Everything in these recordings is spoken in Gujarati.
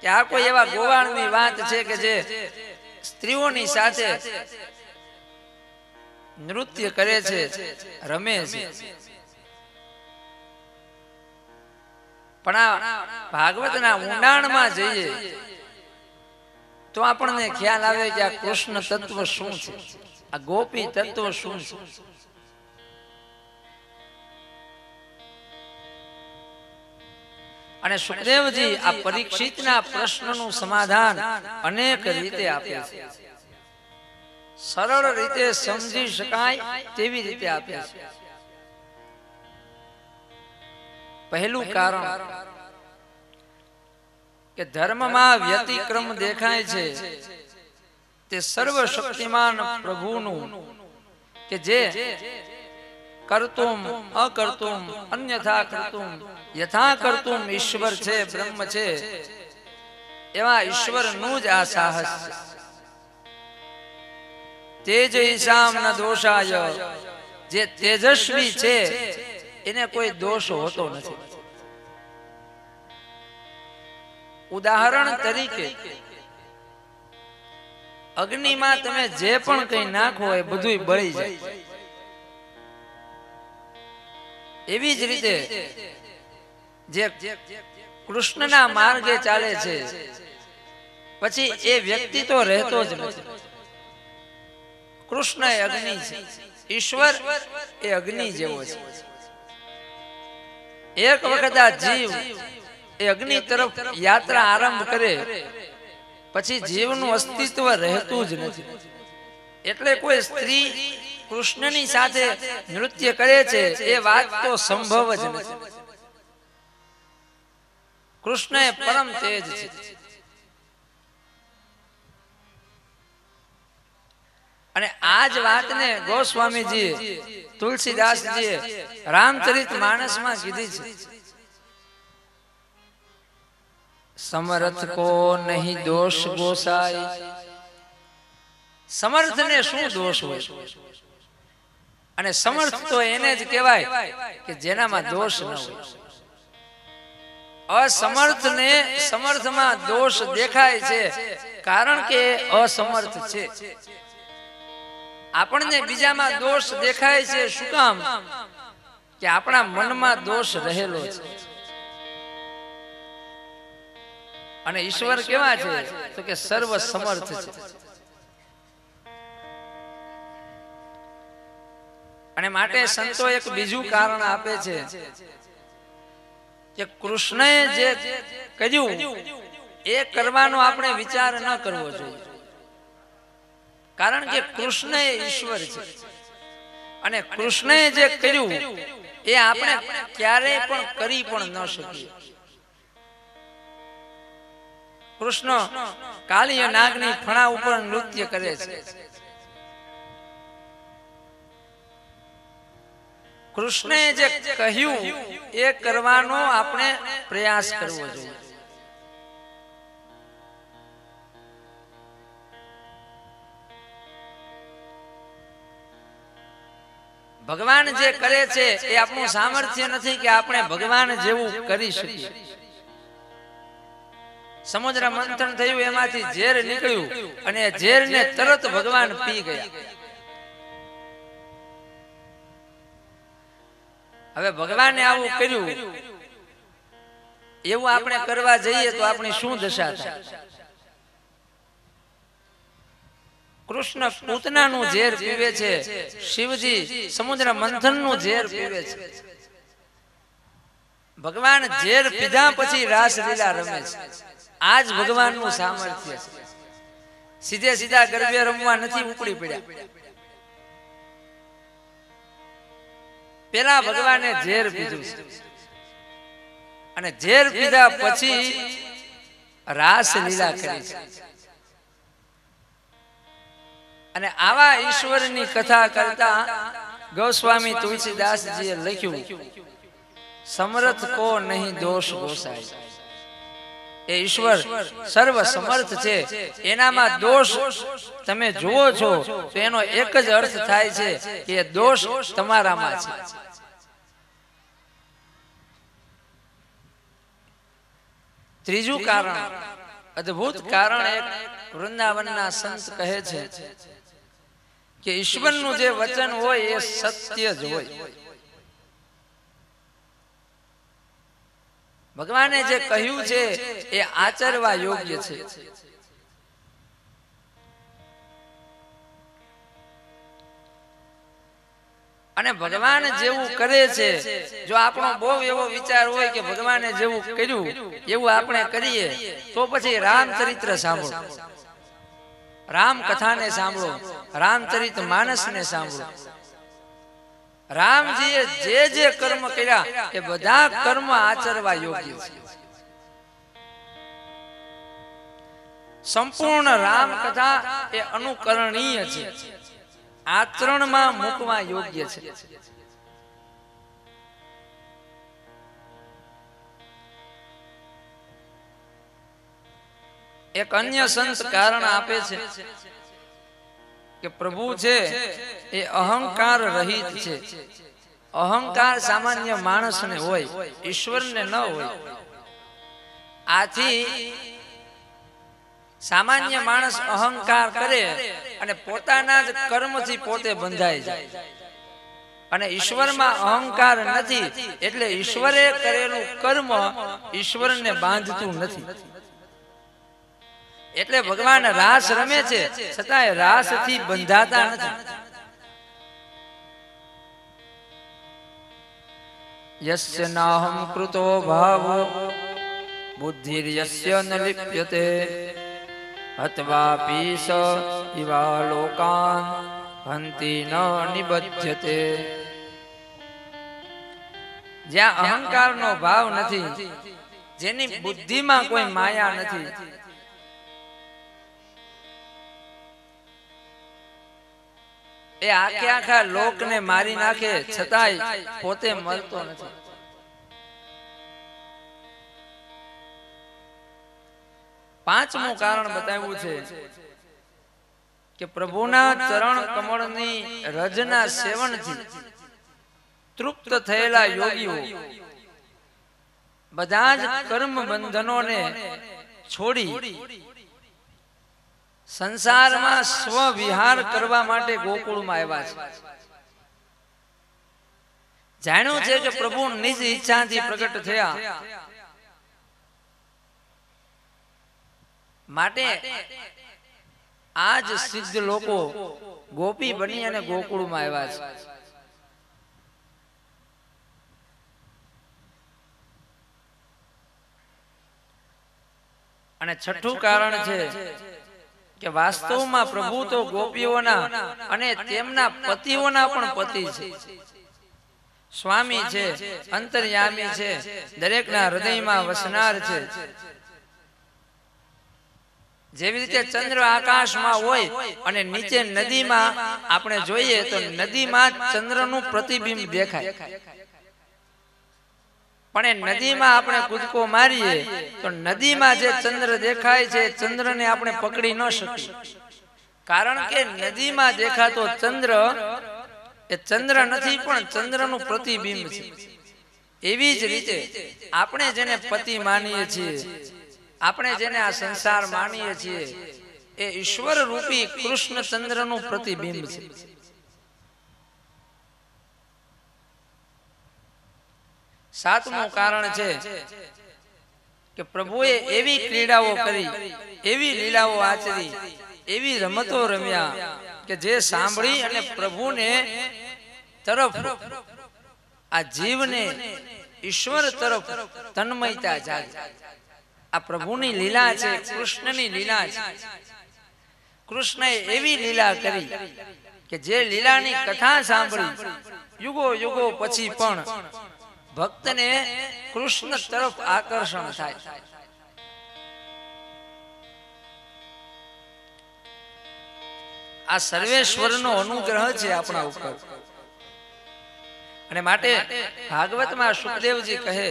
કે આ કોઈ એવા ગોવાળની વાત છે કે જે સ્ત્રીઓની સાથે નૃત્ય કરે છે રમે છે. પણ આ ભાગવતના ઊંડાણમાં જઈએ તો આપણને ખ્યાલ આવે કે આ કૃષ્ણ તત્વ શું છે? આ ગોપી તત્વ શું છે? અને સુખદેવજી આ પરીક્ષિતના પ્રશ્નનું સમાધાન અનેક રીતે આપે છે. સરળ રીતે સમજી શકાય તેવી રીતે આપે છે. પહેલું કારણ કે ધર્મમાં વ્યતિક્રમ દેખાય છે તે સર્વશક્તિમાન પ્રભુનું કે જે કરતુમ અકર્તું અન્યથા કરતું યથા કરતું ઈશ્વર છે બ્રહ્મ છે એવા ઈશ્વરનું જ આ સાહસ છે તેજ ઈશામ ન દોષાય જે તેજસ્વી છે એને કોઈ દોષ હોતો નથી ઉદાહરણ તરીકે અગ્નિમાં તમે જે પણ કઈ નાખો એ બધું બળી જાય એવી જ રીતે જે કૃષ્ણના માર્ગે ચાલે છે. પછી એ વ્યક્તિ તો રહેતો જ નથી. કૃષ્ણ એ અગ્નિ છે. ઈશ્વર એ અગ્નિ જેવો છે. એક વખત આ જીવ એ અગ્નિ તરફ યાત્રા આરંભ કરે. પછી જીવનું અસ્તિત્વ રહેતું જ નથી. એટલે કોઈ સ્ત્રી કૃષ્ણની સાથે નૃત્ય કરે છે, એ વાત તો સંભવ જ નથી. કૃષ્ણ એ પરમ તેજ છે. અને આ જ વાતને ગોસ્વામીજી તુલસીદાસજી રામચરિત માનસમાં કીધી છે. સમર્થ કો નહીં દોષ ગોસાઈ. સમર્થ ને શું દોષ હોય? અને સમર્થ તો એને જ કહેવાય કે જેનામાં દોષ ન હોય. અસમર્થ ને સમર્થમાં દોષ દેખાય છે કારણ કે અસમર્થ છે. આપણને બીજામાં દોષ દેખાય છે શું કામ? કે આપણા મનમાં દોષ રહેલો છે. અને ઈશ્વર કેવા છે? તો કે સર્વ સમર્થ છે. અને માટે સંતો એક બીજું કારણ આપે છે. કે કૃષ્ણએ જે કર્યું એ કરવાનો આપણે વિચાર ન કરવો જોઈએ. કારણ કે કૃષ્ણ એ ઈશ્વર છે. અને કૃષ્ણએ જે કર્યું એ આપણે ક્યારેય પણ કરી પણ ન શકીએ. કૃષ્ણ કાલી નાગની ફણા ઉપર નૃત્ય કરે છે. કૃષ્ણએ જે કહ્યું, એ કરવાનો આપણે પ્રયાસ કરવો જોઈએ. ભગવાન જે કરે છે, એ આપણું સામર્થ્ય નથી કે આપણે ભગવાન જેવું કરી શકીએ. સમુદ્ર મંથન થયું, એમાંથી ઝેર નીકળ્યું અને ઝેર ને તરત ભગવાન પી ગયા. હવે ભગવાને આવું કર્યું. એવું આપણે કરવા જઈએ તો આપણી શું દશા થાય? કૃષ્ણ પૂતનાનું ઝેર પીવે છે, શિવજી સમુદ્ર મંથનનું ઝેર પીવે છે. ભગવાન ઝેર પીધા પછી રાસ લીલા રમે છે. આજ ભગવાનનું સામર્થ્ય છે. સીધે સીધા ગરબે રમવા નથી ઉપડી પડ્યા. પેલા ભગવાને ઝેર પીધું છે. અને ઝેર પીધા પછી રાસ લીલા કરી છે. અને આવા ઈશ્વરની કથા કરતા ગોસ્વામી તુલસીદાસજીએ લખ્યું સમર્થ કો નહીં દોષ ગોસાય ઈશ્વર સર્વ સમર્થ છે. એનામાં દોષ તમે જુઓ છો, તો એનો એક જ અર્થ થાય છે કે દોષ તમારામાં છે. ત્રીજું કારણ, અદ્ભુત કારણ એક વૃંદાવનના સંત કહે છે કે ઈશ્વરનું જે વચન હોય એ સત્ય જ હોય. ભગવાને જે કહ્યું છે એ આચરવા યોગ્ય છે. અને ભગવાન જેવું કરે છે જો આપણો બહુ એવો વિચાર હોય કે ભગવાને જેવું કર્યું એવું આપણે કરીએ તો પછી રામચરિત્ર સાંભળો. રામ કથાને સાંભળો રામચરિત માનસને સાંભળો. રામજીએ જે જે કર્મ કર્યા, એ બધા કર્મ આચરવા યોગ્ય છે. સંપૂર્ણ રામ કથા એ અનુકરણીય છે. આચરણમાં મૂકવા યોગ્ય છે. એક અન્ય સંત કારણ આપે છે. કે પ્રભુ છે, એ અહંકાર રહિત છે. અહંકાર સામાન્ય માણસને હોય, ઈશ્વરને ન હોય. આથી સામાન્ય માણસ અહંકાર કરે અને પોતાના જ કર્મથી પોતે બંધાઈ જાય. અને ઈશ્વરમાં અહંકાર નથી, એટલે ઈશ્વરે કરેલું કર્મ ઈશ્વરને બાંધતું નથી. એટલે ભગવાન રાસ રમે છે. છતાંય રાસથી બંધાતા નથી. યસ્ય નાહમ કૃતો ભાવ. બુદ્ધિર્યસ્ય ન લિપ્યતે. હત્વા પીસ ઇવા લોકાન. હંતિ ન નિબધ્યતે જ્યાં અહંકારનો ભાવ નથી જેની બુદ્ધિમાં કોઈ માયા નથી એ આખે આખા લોકને મારી નાખે છતાંય પોતે મરતો નથી. પાંચમું કારણ બતાવ્યું છે કે પ્રભુના ચરણ કમળની રજના સેવનથી તૃપ્ત થયેલા યોગીઓ બધા જ કર્મ બંધનોને છોડી સંસારમાં સ્વવિહાર કરવા માટે ગોકુળમાં આવ્યા છે. જાણ્યું છે કે પ્રભુ નિજ ઈચ્છાથી પ્રગટ થયા. માટે આજ સિદ્ધ લોકો ગોપી બની અને ગોકુળમાં આવ્યા છે. અને છઠ્ઠું કારણ છે કે વાસ્તવમાં પ્રભુ તો ગોપીઓના અને તેમના પતિઓના પણ પતિ છે. સ્વામી છે, અંતર્યામી છે, દરેકના હૃદયમાં વસનાર છે. જેવી રીતે ચંદ્ર આકાશમાં હોય અને નીચે નદીમાં આપણે જોઈએ તો નદીમાં ચંદ્રનું પ્રતિબિંબ દેખાય. પણ એ નદીમાં આપણે કૂદકો મારીએ તો નદીમાં જે ચંદ્ર દેખાય છે ચંદ્રને આપણે પકડી ન શકીએ. કારણ કે નદીમાં દેખાતો ચંદ્ર એ ચંદ્ર નથી પણ ચંદ્રનું પ્રતિબિંબ છે. એવી જ રીતે આપણે જેને પતિ માનીએ છીએ આપણે જેને આ સંસાર માનીએ છીએ એ ઈશ્વર રૂપી કૃષ્ણ ચંદ્રનું પ્રતિબિંબ છે. સાતમું કારણ છે કે પ્રભુએ એવી ક્રીડાઓ કરી એવી લીલાઓ આચરી એવી રમતો રમ્યા કે જે સાંભળી અને પ્રભુને તરફ આ જીવને ઈશ્વર તરફ તન્મયતા જાગે. આ પ્રભુની લીલા છે કૃષ્ણની લીલા છે. કૃષ્ણએ એવી લીલા કરી કે જે લીલાની કથા સાંભળી યુગો યુગો પછી પણ ભક્તને કૃષ્ણ તરફ આકર્ષણ થાય. આ સર્વેશ્વરનો અનુગ્રહ છે આપણા ઉપર. અને માટે ભાગવતમાં સુખદેવજી કહે,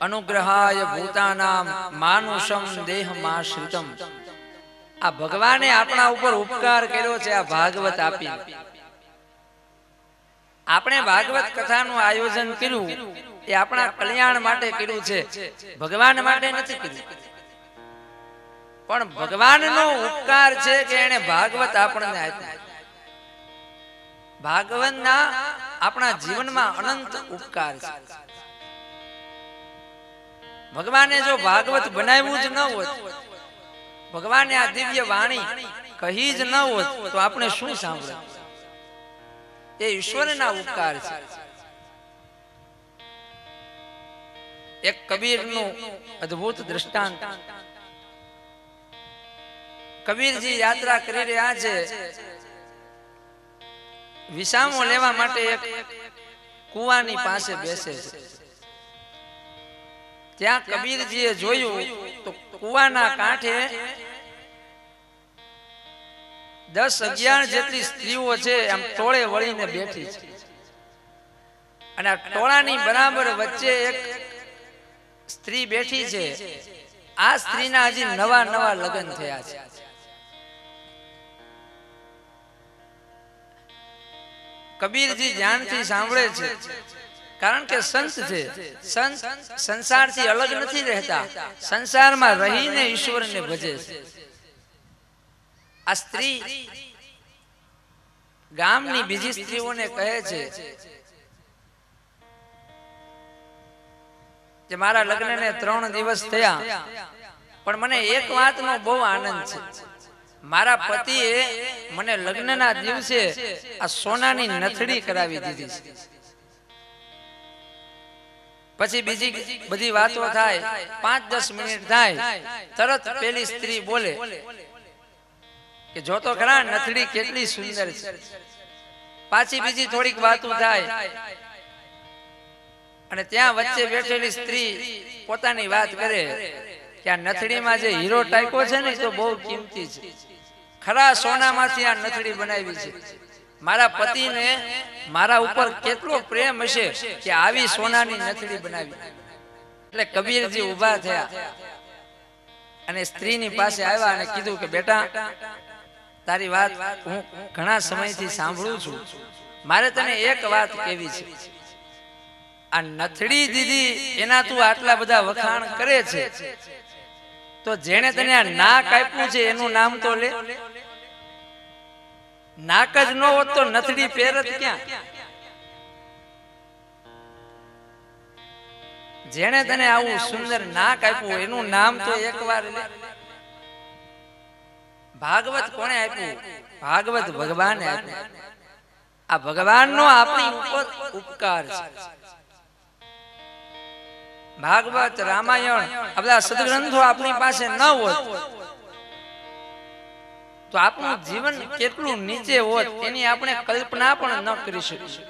અનુગ્રહાય ભૂતાનામ માનુષમ દેહમાશ્રિતમ. આ ભગવાને આપણા ઉપર ઉપકાર કર્યો છે, આ ભાગવત આપી આપણે ભાગવત કથાનું આયોજન કર્યું એ આપણા કલ્યાણ માટે કર્યું છે. ભગવાન માટે નથી કર્યું. પણ ભગવાનનો ઉપકાર છે કે એને ભાગવત આપણને આપ્યું. ભાગવતના આપણા જીવનમાં અનંત ઉપકાર છે. ભગવાને જો ભાગવત બનાવ્યું જ ન હોત ભગવાને આ દિવ્ય વાણી કહી જ ન હોત તો આપણે શું સાંભળે એ ઈશ્વરના ઉપકાર છે. એક કબીરનું અદ્ભુત દ્રષ્ટાંત. કબીરજી યાત્રા કરી રહ્યા છે. વિસામો લેવા માટે એક કુવાની પાસે બેસે છે. ત્યાં કબીરજીએ જોયું તો કુવાના કાંઠે દસ અગિયાર જેટલી સ્ત્રીઓ છે, આમ ટોળે વળીને બેઠી છે. અને આ ટોળાની બરાબર વચ્ચે એક સ્ત્રી બેઠી છે. આ સ્ત્રીના હજી નવા નવા લગ્ન થયા છે. કબીરજી ધ્યાનથી સાંભળે છે, કારણ કે સંત છે. સંત સંસારથી અલગ નથી રહેતા. સંસારમાં રહીને ઈશ્વરને ભજે છે. આ સ્ત્રી ગામની બીજી સ્ત્રીઓને કહે છે કે મારા લગ્નને ત્રણ દિવસ થયા, પણ મને એક વાતનો બહુ આનંદ છે. મારા પતિએ મને લગ્નના દિવસે આ સોનાની નથડી કરાવી દીધી છે. પછી બીજી બધી વાતો થાય, પાંચ દસ મિનિટ થાય, તરત પેલી સ્ત્રી બોલે કે જો તો ખરા નથડી કેટલી સુંદર છે. પાછી બીજી થોડીક વાતો થાય. અને ત્યાં વચ્ચે બેઠેલી સ્ત્રી પોતાની વાત કરે કે આ નથડીમાં જે હીરો ટાઈકો છે ને તો બહુ કિંમતી છે. ખરા સોનામાંથી આ નથડી બનાવી છે. મારા પતિને મારા ઉપર કેટલો પ્રેમ હશે કે આવી સોનાની નથડી બનાવી. એટલે કબીરજી ઊભા થયા. અને સ્ત્રીની પાસે આવ્યા અને કીધું કે, બેટા તારી વાત હું ઘણા સમયથી સાંભળું છું. મારે તને એક વાત કેવી છે. આ નથડી દીદી એના તું આટલા બધા વખાણ કરે છે. તો જેણે તને આ નાક આપ્યું છે એનું નામ તો લે. નાક જ ન હોત તો નથડી પહેરત ક્યાં? જેણે તને આવું સુંદર નાક આપ્યું એનું નામ તો એકવાર લે. ભાગવત કોણે આપ્યું? ભાગવત ભગવાને આપ્યું. આ ભગવાનનો આપણી ઉપર ઉપકાર છે. ભાગવત રામાયણ આ બધા સદગ્રંથો આપણી પાસે ન હોત. તો આપણું જીવન કેટલું નીચે હોત એની આપણે કલ્પના પણ ન કરી શકીએ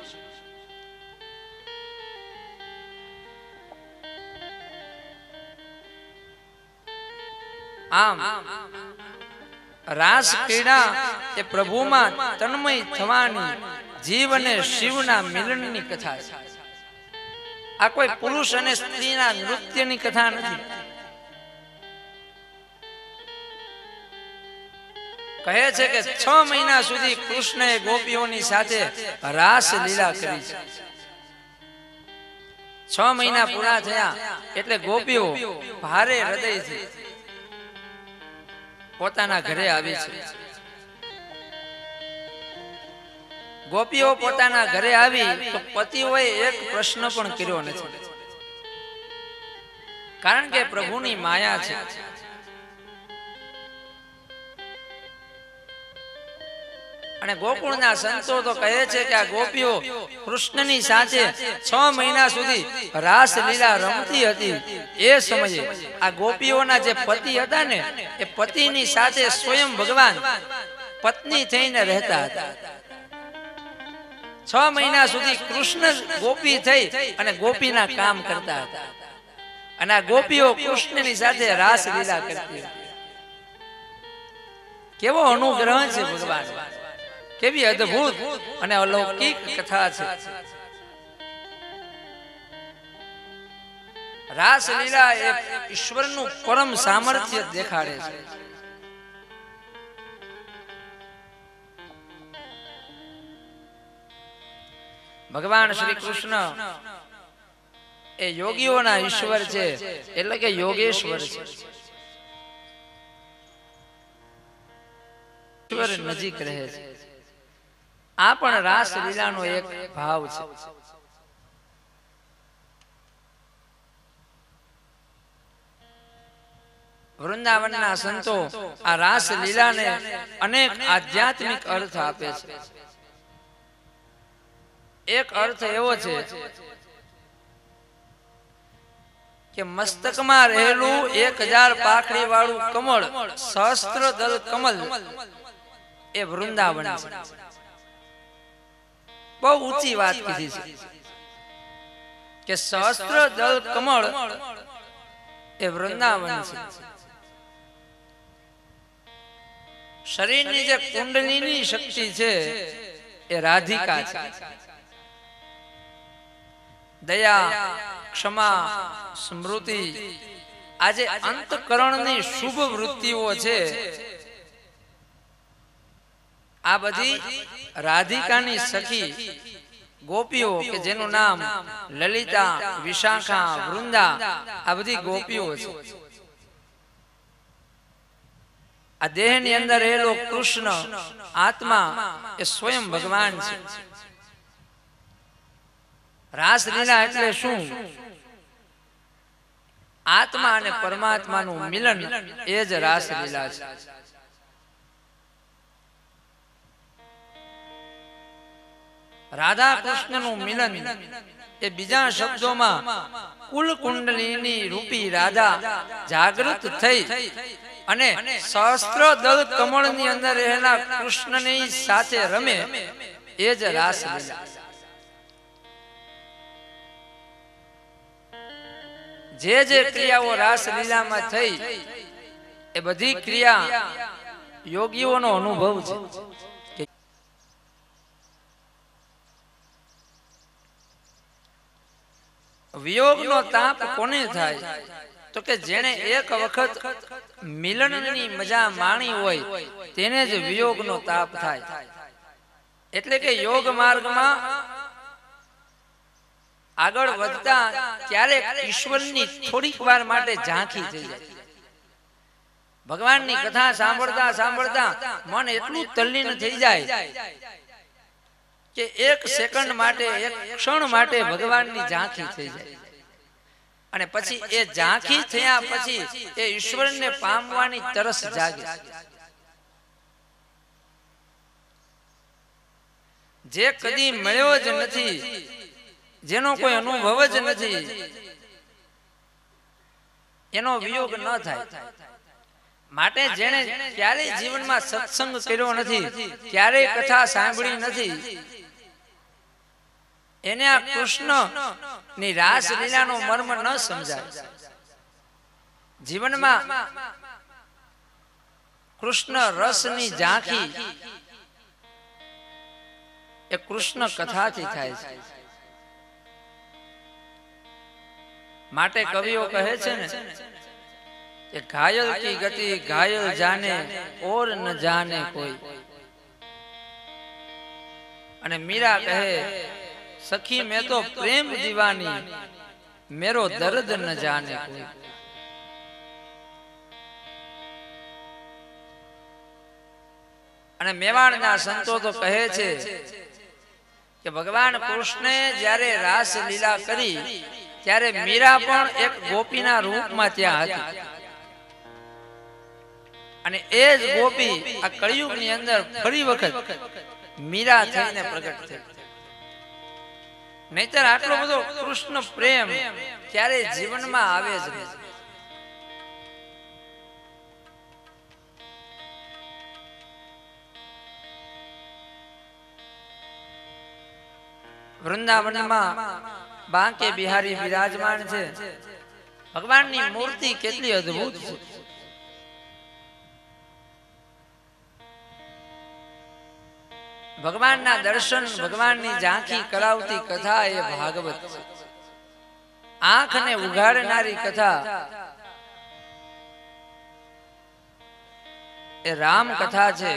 આમ. રાસ ક્રીડા એ પ્રભુમાં તન્મય થવાની જીવ અને શિવના મિલનની કથા છે. આ કોઈ પુરુષ અને સ્ત્રીના નૃત્યની કથા નથી. કહે છે કે છ મહિના સુધી કૃષ્ણએ ગોપીઓની સાથે રાસ લીલા કરી છે. છ. મહિના પૂરા થયા એટલે ગોપીઓ ભારે હૃદયથી પોતાના ઘરે આવી છે. ગોપીઓ પોતાના ઘરે આવી તો પતિઓએ એક પ્રશ્ન પણ કર્યો નથી. કારણ કે પ્રભુની માયા છે. અને ગોકુળના સંતો તો કહે છે કે આ ગોપીઓ કૃષ્ણની સાથે છ મહિના સુધી રાસ લીલા રમતી હતી. એ સમયે આ ગોપીઓના જે પતિ હતા ને, એ પતિની સાથે સ્વયં ભગવાન પત્ની થઈને રહેતા હતા. છ મહિના સુધી કૃષ્ણ ગોપી થઈ અને ગોપીના કામ કરતા હતા. અને આ ગોપીઓ કૃષ્ણની સાથે રાસ લીલા કરતી હતી. કેવો અનુગ્રહ છે ભગવાન. કેવી અદ્ભુત અને અલૌકિક કથા છે. રાસલીલા એ ઈશ્વરનું પરમ સામર્થ્ય દેખાડે છે. ભગવાન શ્રી કૃષ્ણ એ યોગીઓના ઈશ્વર છે, એટલે કે યોગેશ્વર છે. ઈશ્વર નજીક રહે છે. આ પણ રાસ લીલાનો એક ભાવ છે. વૃંદાવનના સંતો આ રાસ લીલાને અનેક આધ્યાત્મિક અર્થ આપે છે. એક અર્થ એવો છે કે મસ્તકમાં રહેલું એક હજાર પાખડી વાળું કમળ સહસ્ત્ર દલ કમલ. એ વૃંદાવન છે. બહુ ઊંચી વાત કીધી છે કે સહસ્ત્ર દલ કમળ એ વૃંદાવન છે. શરીરની જે કુંડલીની શક્તિ છે એ રાધિકા છે. દયા, ક્ષમા, સ્મૃતિ આજે અંતકરણની શુભ વૃત્તિઓ છે આ બધી રાધિકાની સખી ગોપીઓ કે જેનું નામ લલિતા, વિશાખા, વૃંદા, આ બધી ગોપીઓ છે. આ દેહની અંદર રહેલો કૃષ્ણ, આત્મા એ સ્વયં ભગવાન છે. રાસલીલા એટલે શું? આત્મા અને પરમાત્માનું મિલન એ જ રાસલીલા છે. રાધા કૃષ્ણનું મિલન એ બીજા શબ્દોમાં કુલ કુંડલીની રૂપી રાધા જાગૃત થઈ અને સહસ્ત્ર દલ કમળની અંદર રહેલા કૃષ્ણની સાથે રમે એ જ રાસ જે જે ક્રિયાઓ રાસલીલામાં થઈ, એ બધી ક્રિયા યોગીઓનો અનુભવ છે. વિયોગનો તાપ કોને થાય? તો કે જેણે એક વખત મિલનની મજા માણી હોય, તેને જ વિયોગનો તાપ થાય. એટલે કે યોગ માર્ગમાં આગળ વધતા ક્યારેક ઈશ્વરની થોડીક વાર માટે ઝાંખી થઈ જાય. ભગવાનની કથા સાંભળતા સાંભળતા મન એટલું તલ્લીન થઈ જાય કે એક સેકન્ડ માટે એક ક્ષણ માટે ભગવાનની ઝાંખી થઈ જાય. અને પછી એ ઝાંખી થયા પછી એ ઈશ્વરને પામવાની તરસ જાગે. જે કદી મળ્યો જ નથી જેનો કોઈ અનુભવ જ નથી એનો વિયોગ ન થાય. માટે જેણે ક્યારેય જીવનમાં સત્સંગ કર્યો નથી ક્યારેય કથા સાંભળી નથી. એને આ કૃષ્ણની રાસ લીલાનો મર્મ ન સમજાય. જીવનમાં કૃષ્ણ રસની ઝાંખી એ કૃષ્ણ કથાથી થાય છે. માટે કવિઓ કહે છે ને કે ઘાયલ કી ગતિ ઘાયલ જાને, ઓર ન જાને કોઈ. અને મીરા કહે સખી, મેં તો પ્રેમ જીવાની મેરો દર્દ ન જાને કોઈ. અને મેવાડના સંતો તો કહે છે કે ભગવાન કૃષ્ણે જ્યારે રાસ લીલા કરી, ત્યારે મીરા પણ એક ગોપીના રૂપમાં ત્યાં હતી. અને એ જ ગોપી આ કળિયુગની અંદર ફરી વખત મીરા થઈને પ્રગટ થઈ નહીતર આટલો બધો કૃષ્ણ પ્રેમ ક્યારે જીવનમાં આવે જ નહીં. વૃંદાવનમાં બાંકે બિહારી બિરાજમાન છે. ભગવાનની મૂર્તિ કેટલી અદ્ભુત છે. ભગવાનના દર્શન, ભગવાનની ઝાંખી, કરાવતી કથા એ ભાગવત છે. આંખને ઉઘાડનારી કથા એ રામ કથા છે,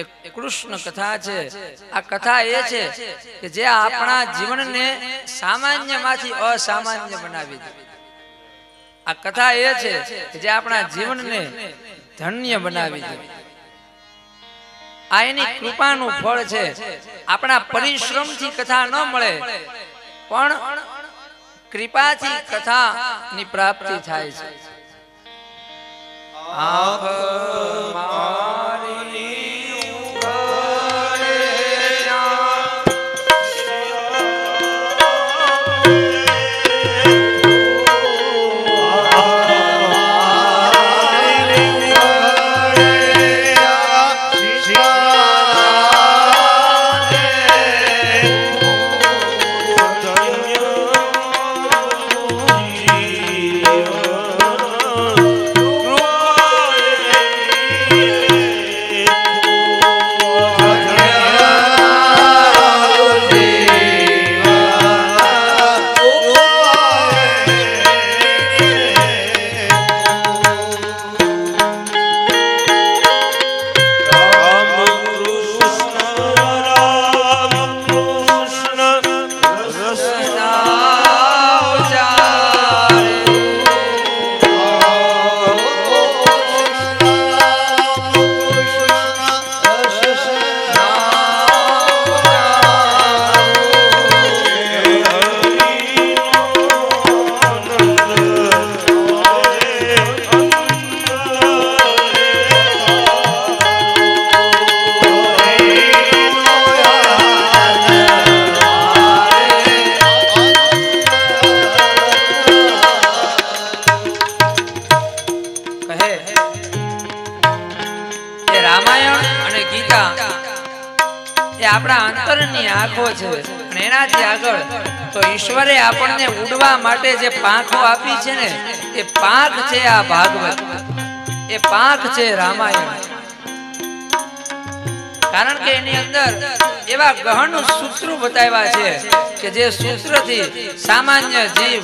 એ કૃષ્ણ કથા છે. આ કથા એ છે કે જે આપણા જીવનને સામાન્યમાંથી અસામાન્ય બનાવી દે. આ કથા એ છે કે જે આપણા જીવનને ધન્ય બનાવી દે. આ એની કૃપાનું ફળ છે. આપણા પરિશ્રમથી કથા ન મળે. પણ કૃપાથી કથાની પ્રાપ્તિ થાય છે. આંખ બતાવ્યા છે કે જે સૂત્રથી સામાન્ય જીવ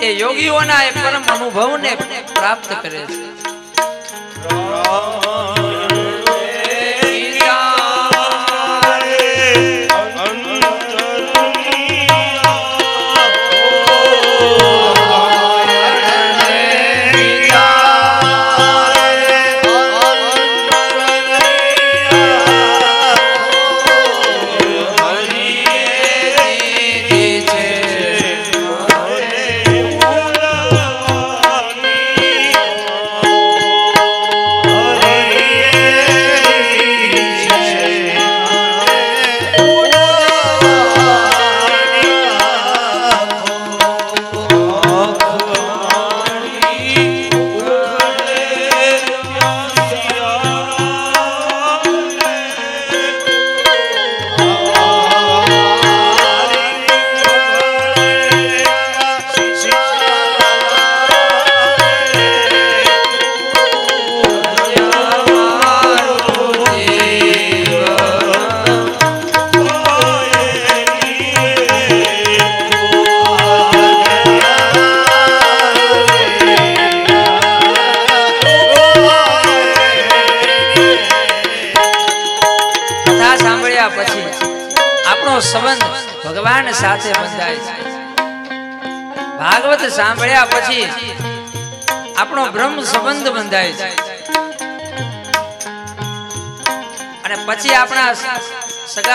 એ યોગીઓના એ પરમ અનુભવને પ્રાપ્ત કરે છે.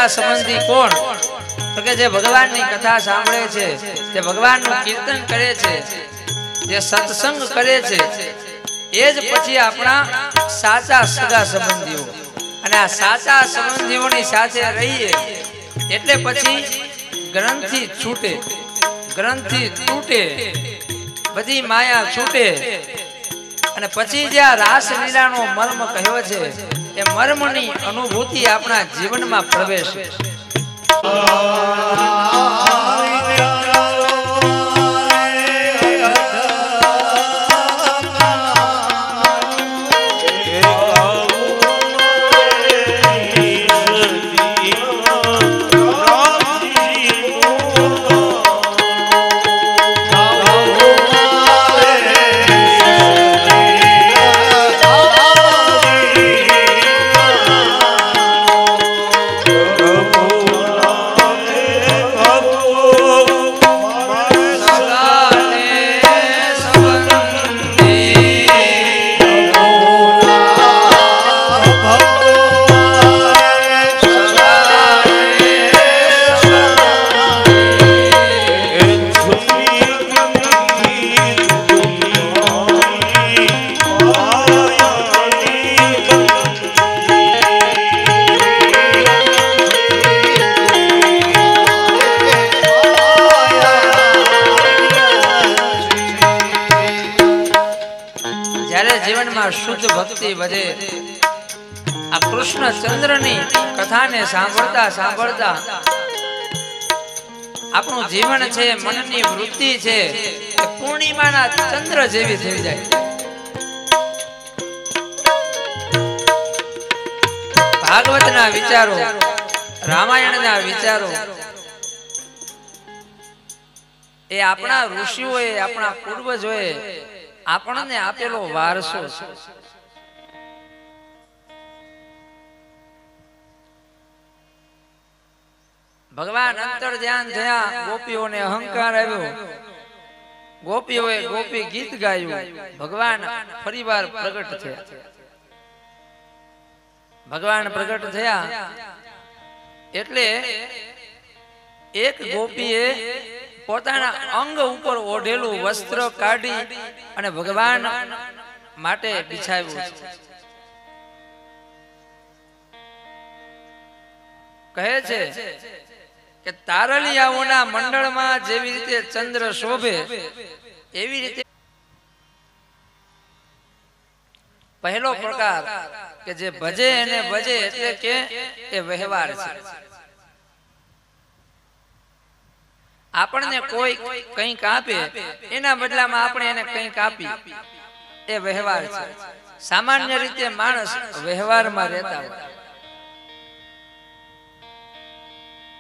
સગા સંબંધી કોણ? તો કે જે ભગવાનની કથા સાંભળે છે, જે ભગવાનનું કીર્તન કરે છે, જે સત્સંગ કરે છે, એ જ પછી આપણા સાચા સગા સંબંધીઓ. અને આ સાચા સંબંધીઓની સાથે રહીએ એટલે પછી ગ્રંથિ છૂટે, ગ્રંથિ તૂટે, બધી માયા છૂટે અને પછી જે આ રાસલીલાનો મર્મ કહ્યો છે એ મર્મની અનુભૂતિ આપણા જીવનમાં પ્રવેશે. કૃષ્ણ ચંદ્રની કથાને સાંભળતા સાંભળતા આપણું જીવન છે, મનની વૃત્તિ છે પૂર્ણિમાના ચંદ્ર જેવી થઈ જાય. ભાગવતના વિચારો, રામાયણના વિચારો, એ આપણા ઋષિઓએ, આપણા પૂર્વજોએ આપણને આપેલો વારસો છે. ભગવાન અંતર ધ્યાન થયા, ગોપીઓને અહંકાર આવ્યો. ગોપીઓએ ગોપી ગીત ગાયું. ભગવાન ફરીવાર પ્રગટ થયા. ભગવાન પ્રગટ થયા. એટલે એક ગોપીએ પોતાના અંગ ઉપર ઓઢેલું વસ્ત્ર કાઢી અને ભગવાન માટે બિછાવ્યું કહે છે કે તારલિયાઓના મંડળમાં જેવી રીતે ચંદ્ર શોભે એવી રીતે પહેલો પ્રકાર કે જે ભજે એને ભજે એટલે કે એ વ્યવહાર છે. આપણને કોઈ કંઈક આપે એના બદલામાં આપણે એને કંઈક આપી એ વ્યવહાર છે. સામાન્ય રીતે માણસ વ્યવહારમાં રહેતા હોય.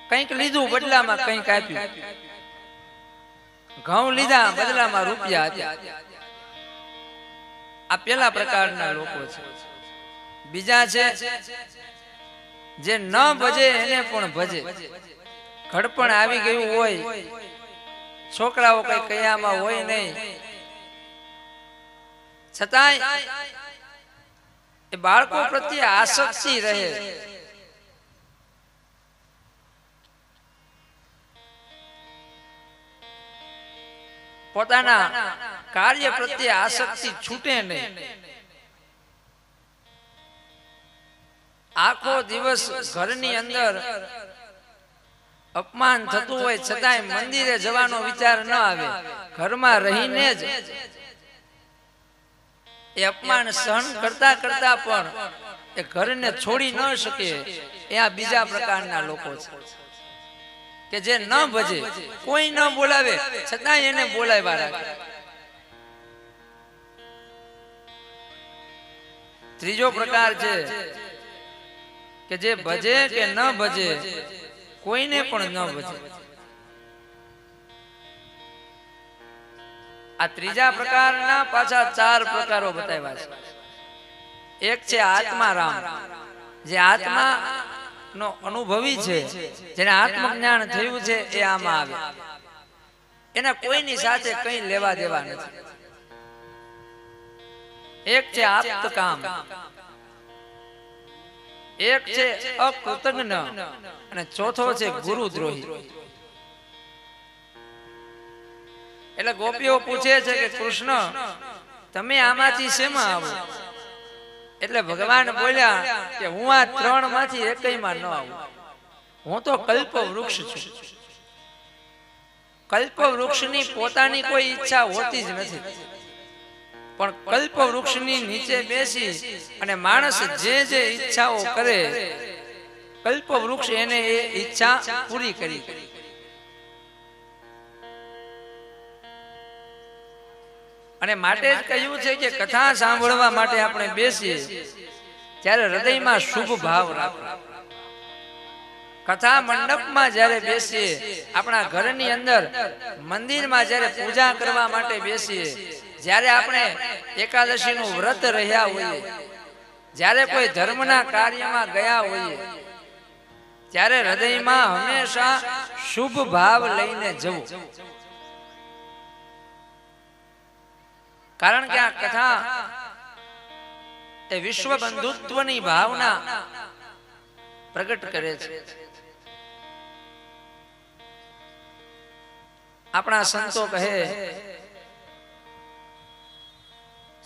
કંઈક લીધું બદલામાં કંઈક આપ્યું. ઘઉં લીધા બદલામાં રૂપિયા આપ્યા. આ પેલા પ્રકારના લોકો છે. બીજા છે જે ન ભજે એને પણ ભજે. ઘડપણ આવી ગયું હોય. છોકરાઓ કઈ કયામાં હોય નહીં. છતાંય એ બાળકો પ્રત્યે આસક્તિ રહે. પોતાના કાર્ય પ્રત્યે આસક્તિ છૂટે નહીં. આખો દિવસ ઘરની અંદર અપમાન થતું હોય છતાંય મંદિરે જવાનો વિચાર ન આવે. ઘરમાં રહીને જ એ અપમાન સહન કરતા કરતા પણ એ ઘરને છોડી ન શકે એ આ બીજા પ્રકારના લોકો છે. કે જે ન ભજે કોઈ ન બોલાવે છતાંય એને બોલાવ્યા રાખે. ત્રીજો પ્રકાર છે કે જે ભજે કે ન ભજે કોઈને પણ ન ભજે. આ ત્રીજા પ્રકારના પાછા ચાર પ્રકારો બતાવ્યા છે. એક છે આત્મા રામ. જે આત્મા નો અનુભવી છે જેને આત્મજ્ઞાન થયું છે એ આમાં આવે એના કોઈની સાથે કઈ લેવા દેવા નથી. એક છે આપ્તકામ એક છે અકૃતજ્ઞ. અને ચોથો છે ગુરુદ્રોહી. એટલે ગોપીઓ પૂછે છે કે કૃષ્ણ તમે આમાંથી શેમાં આવો? એટલે ભગવાન બોલ્યા કે હું આ ત્રણમાંથી એકમાં ન આવું. હું તો કલ્પ વૃક્ષ છું. કલ્પ વૃક્ષની પોતાની કોઈ ઈચ્છા હોતી જ નથી. પણ કલ્પ વૃક્ષની નીચે બેસી અને માણસ જે જે ઈચ્છાઓ કરે કલ્પ વૃક્ષ એને એ ઈચ્છા પૂરી કરી. અને માટે જ કહ્યું છે કે કથા સાંભળવા માટે આપણે બેસીએ. ત્યારે હૃદયમાં શુભ ભાવ રાખો કથા મંડપમાં જ્યારે બેસીએ આપણા ઘરની અંદર મંદિરમાં જ્યારે પૂજા કરવા માટે બેસીએ જ્યારે આપણે એકાદશીનું વ્રત રહ્યા હોઈએ જ્યારે કોઈ ધર્મના કાર્યમાં ગયા હોઈએ ત્યારે હૃદયમાં હંમેશા શુભ ભાવ લઈને જવું. કારણ કે આ કથા એ વિશ્વ બંધુત્વની ભાવના પ્રગટ કરે છે આપણા સંતો કહે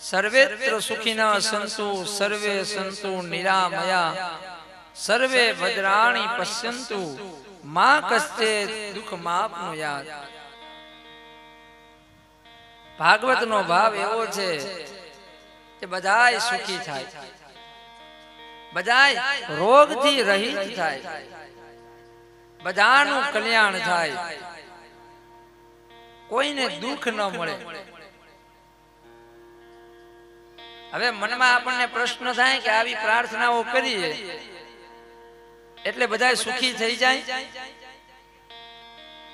સર્વેત્ર સુખિના સંતુ સર્વે સંતુ નિરામયા સર્વે ભદ્રાણી પશ્યંતુ મા કસ્તે દુઃખ માપનું યાદ ભાગવત નો ભાવ એવો છે કે બધા સુખી થાય. બધા રોગથી રહિત થાય. બધાનું કલ્યાણ થાય. કોઈને દુઃખ ન મળે. હવે મનમાં આપણને પ્રશ્ન થાય કે આવી પ્રાર્થનાઓ કરીએ. એટલે બધા સુખી થઈ જાય.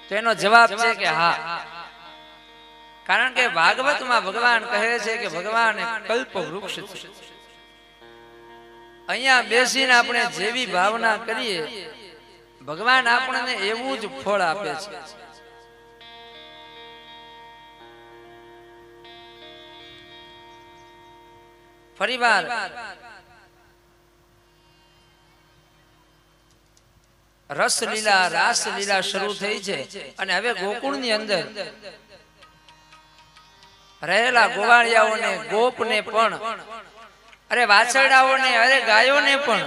તો એનો જવાબ છે કે હા. કારણ કે ભાગવતમાં ભગવાન કહે છે કે ભગવાન કલ્પ વૃક્ષ છે. અહીંયા બેસીને આપણે જેવી ભાવના કરીએ, ભગવાન આપણને એવું જ ફળ આપે છે. ફરીવાર રસ લીલા રાસ લીલા શરૂ થઈ છે અને હવે ગોકુળની અંદર રહેલા ગોવાળિયાઓને ગોપને પણ અરે વાછરડાઓને અરે ગાયોને પણ.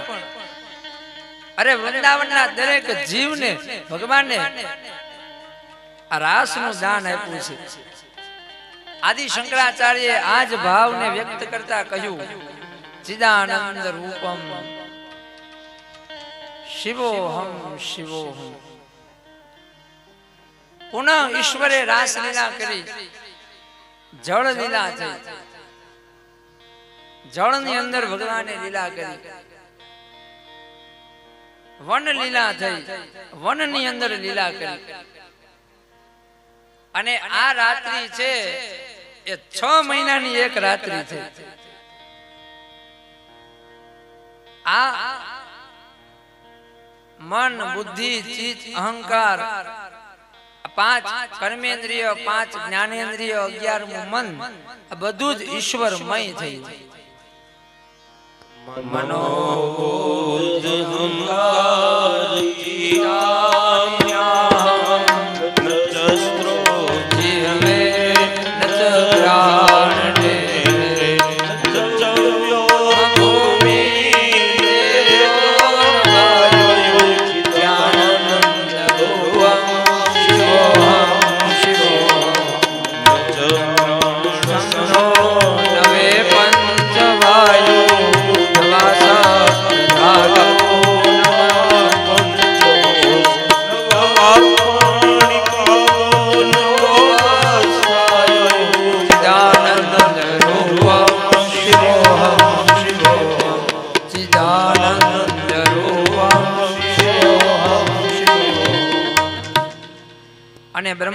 અરે વૃંદાવનના દરેક જીવને ભગવાનને આ રાસનું દાન આપ્યું છે. આદિ શંકરાચાર્ય આ જ ભાવને વ્યક્ત કરતા કહ્યું. ચિદાનંદ રૂપમ. શિવોહમ શિવોહમ પુનઃ ઈશ્વરે રાસ લીલા કરી. જળ લીલા છે જળની અંદર ભગવાને લીલા કરી. વન લીલા થઈ. વનની અંદર લીલા કરી. અને આ રાત્રિ છે એ છ મહિનાની એક રાત્રિ છે. આ મન બુદ્ધિ ચિત્ત અહંકાર પાંચ કર્મેન્દ્રિય પાંચ જ્ઞાનેન્દ્રિય અગિયારમું મન. આ બધું જ ઈશ્વરમય થઈ જીવે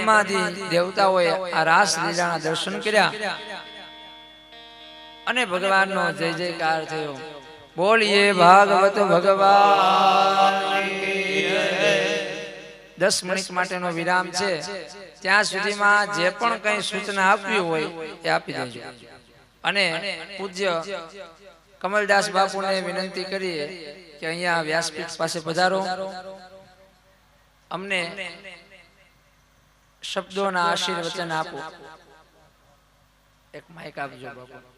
અને બ્રહ્માદિ દેવતાઓએ આ રાસ લીલાના દર્શન કર્યા. અને ભગવાનનો જય જયકાર થયો. બોલીએ ભાગવત ભગવાન દસ મિનિટ માટેનો વિરામ છે. ત્યાં સુધીમાં જે પણ કઈ સૂચના આપવી હોય એ આપી દેજો. અને પૂજ્ય કમલદાસ બાપુને વિનંતી કરીએ કે અહીંયા વ્યાસપીઠ પાસે પધારો. અમને શબ્દોના આશીર્વચન આપો. એક માઇક આપજો બાપુ.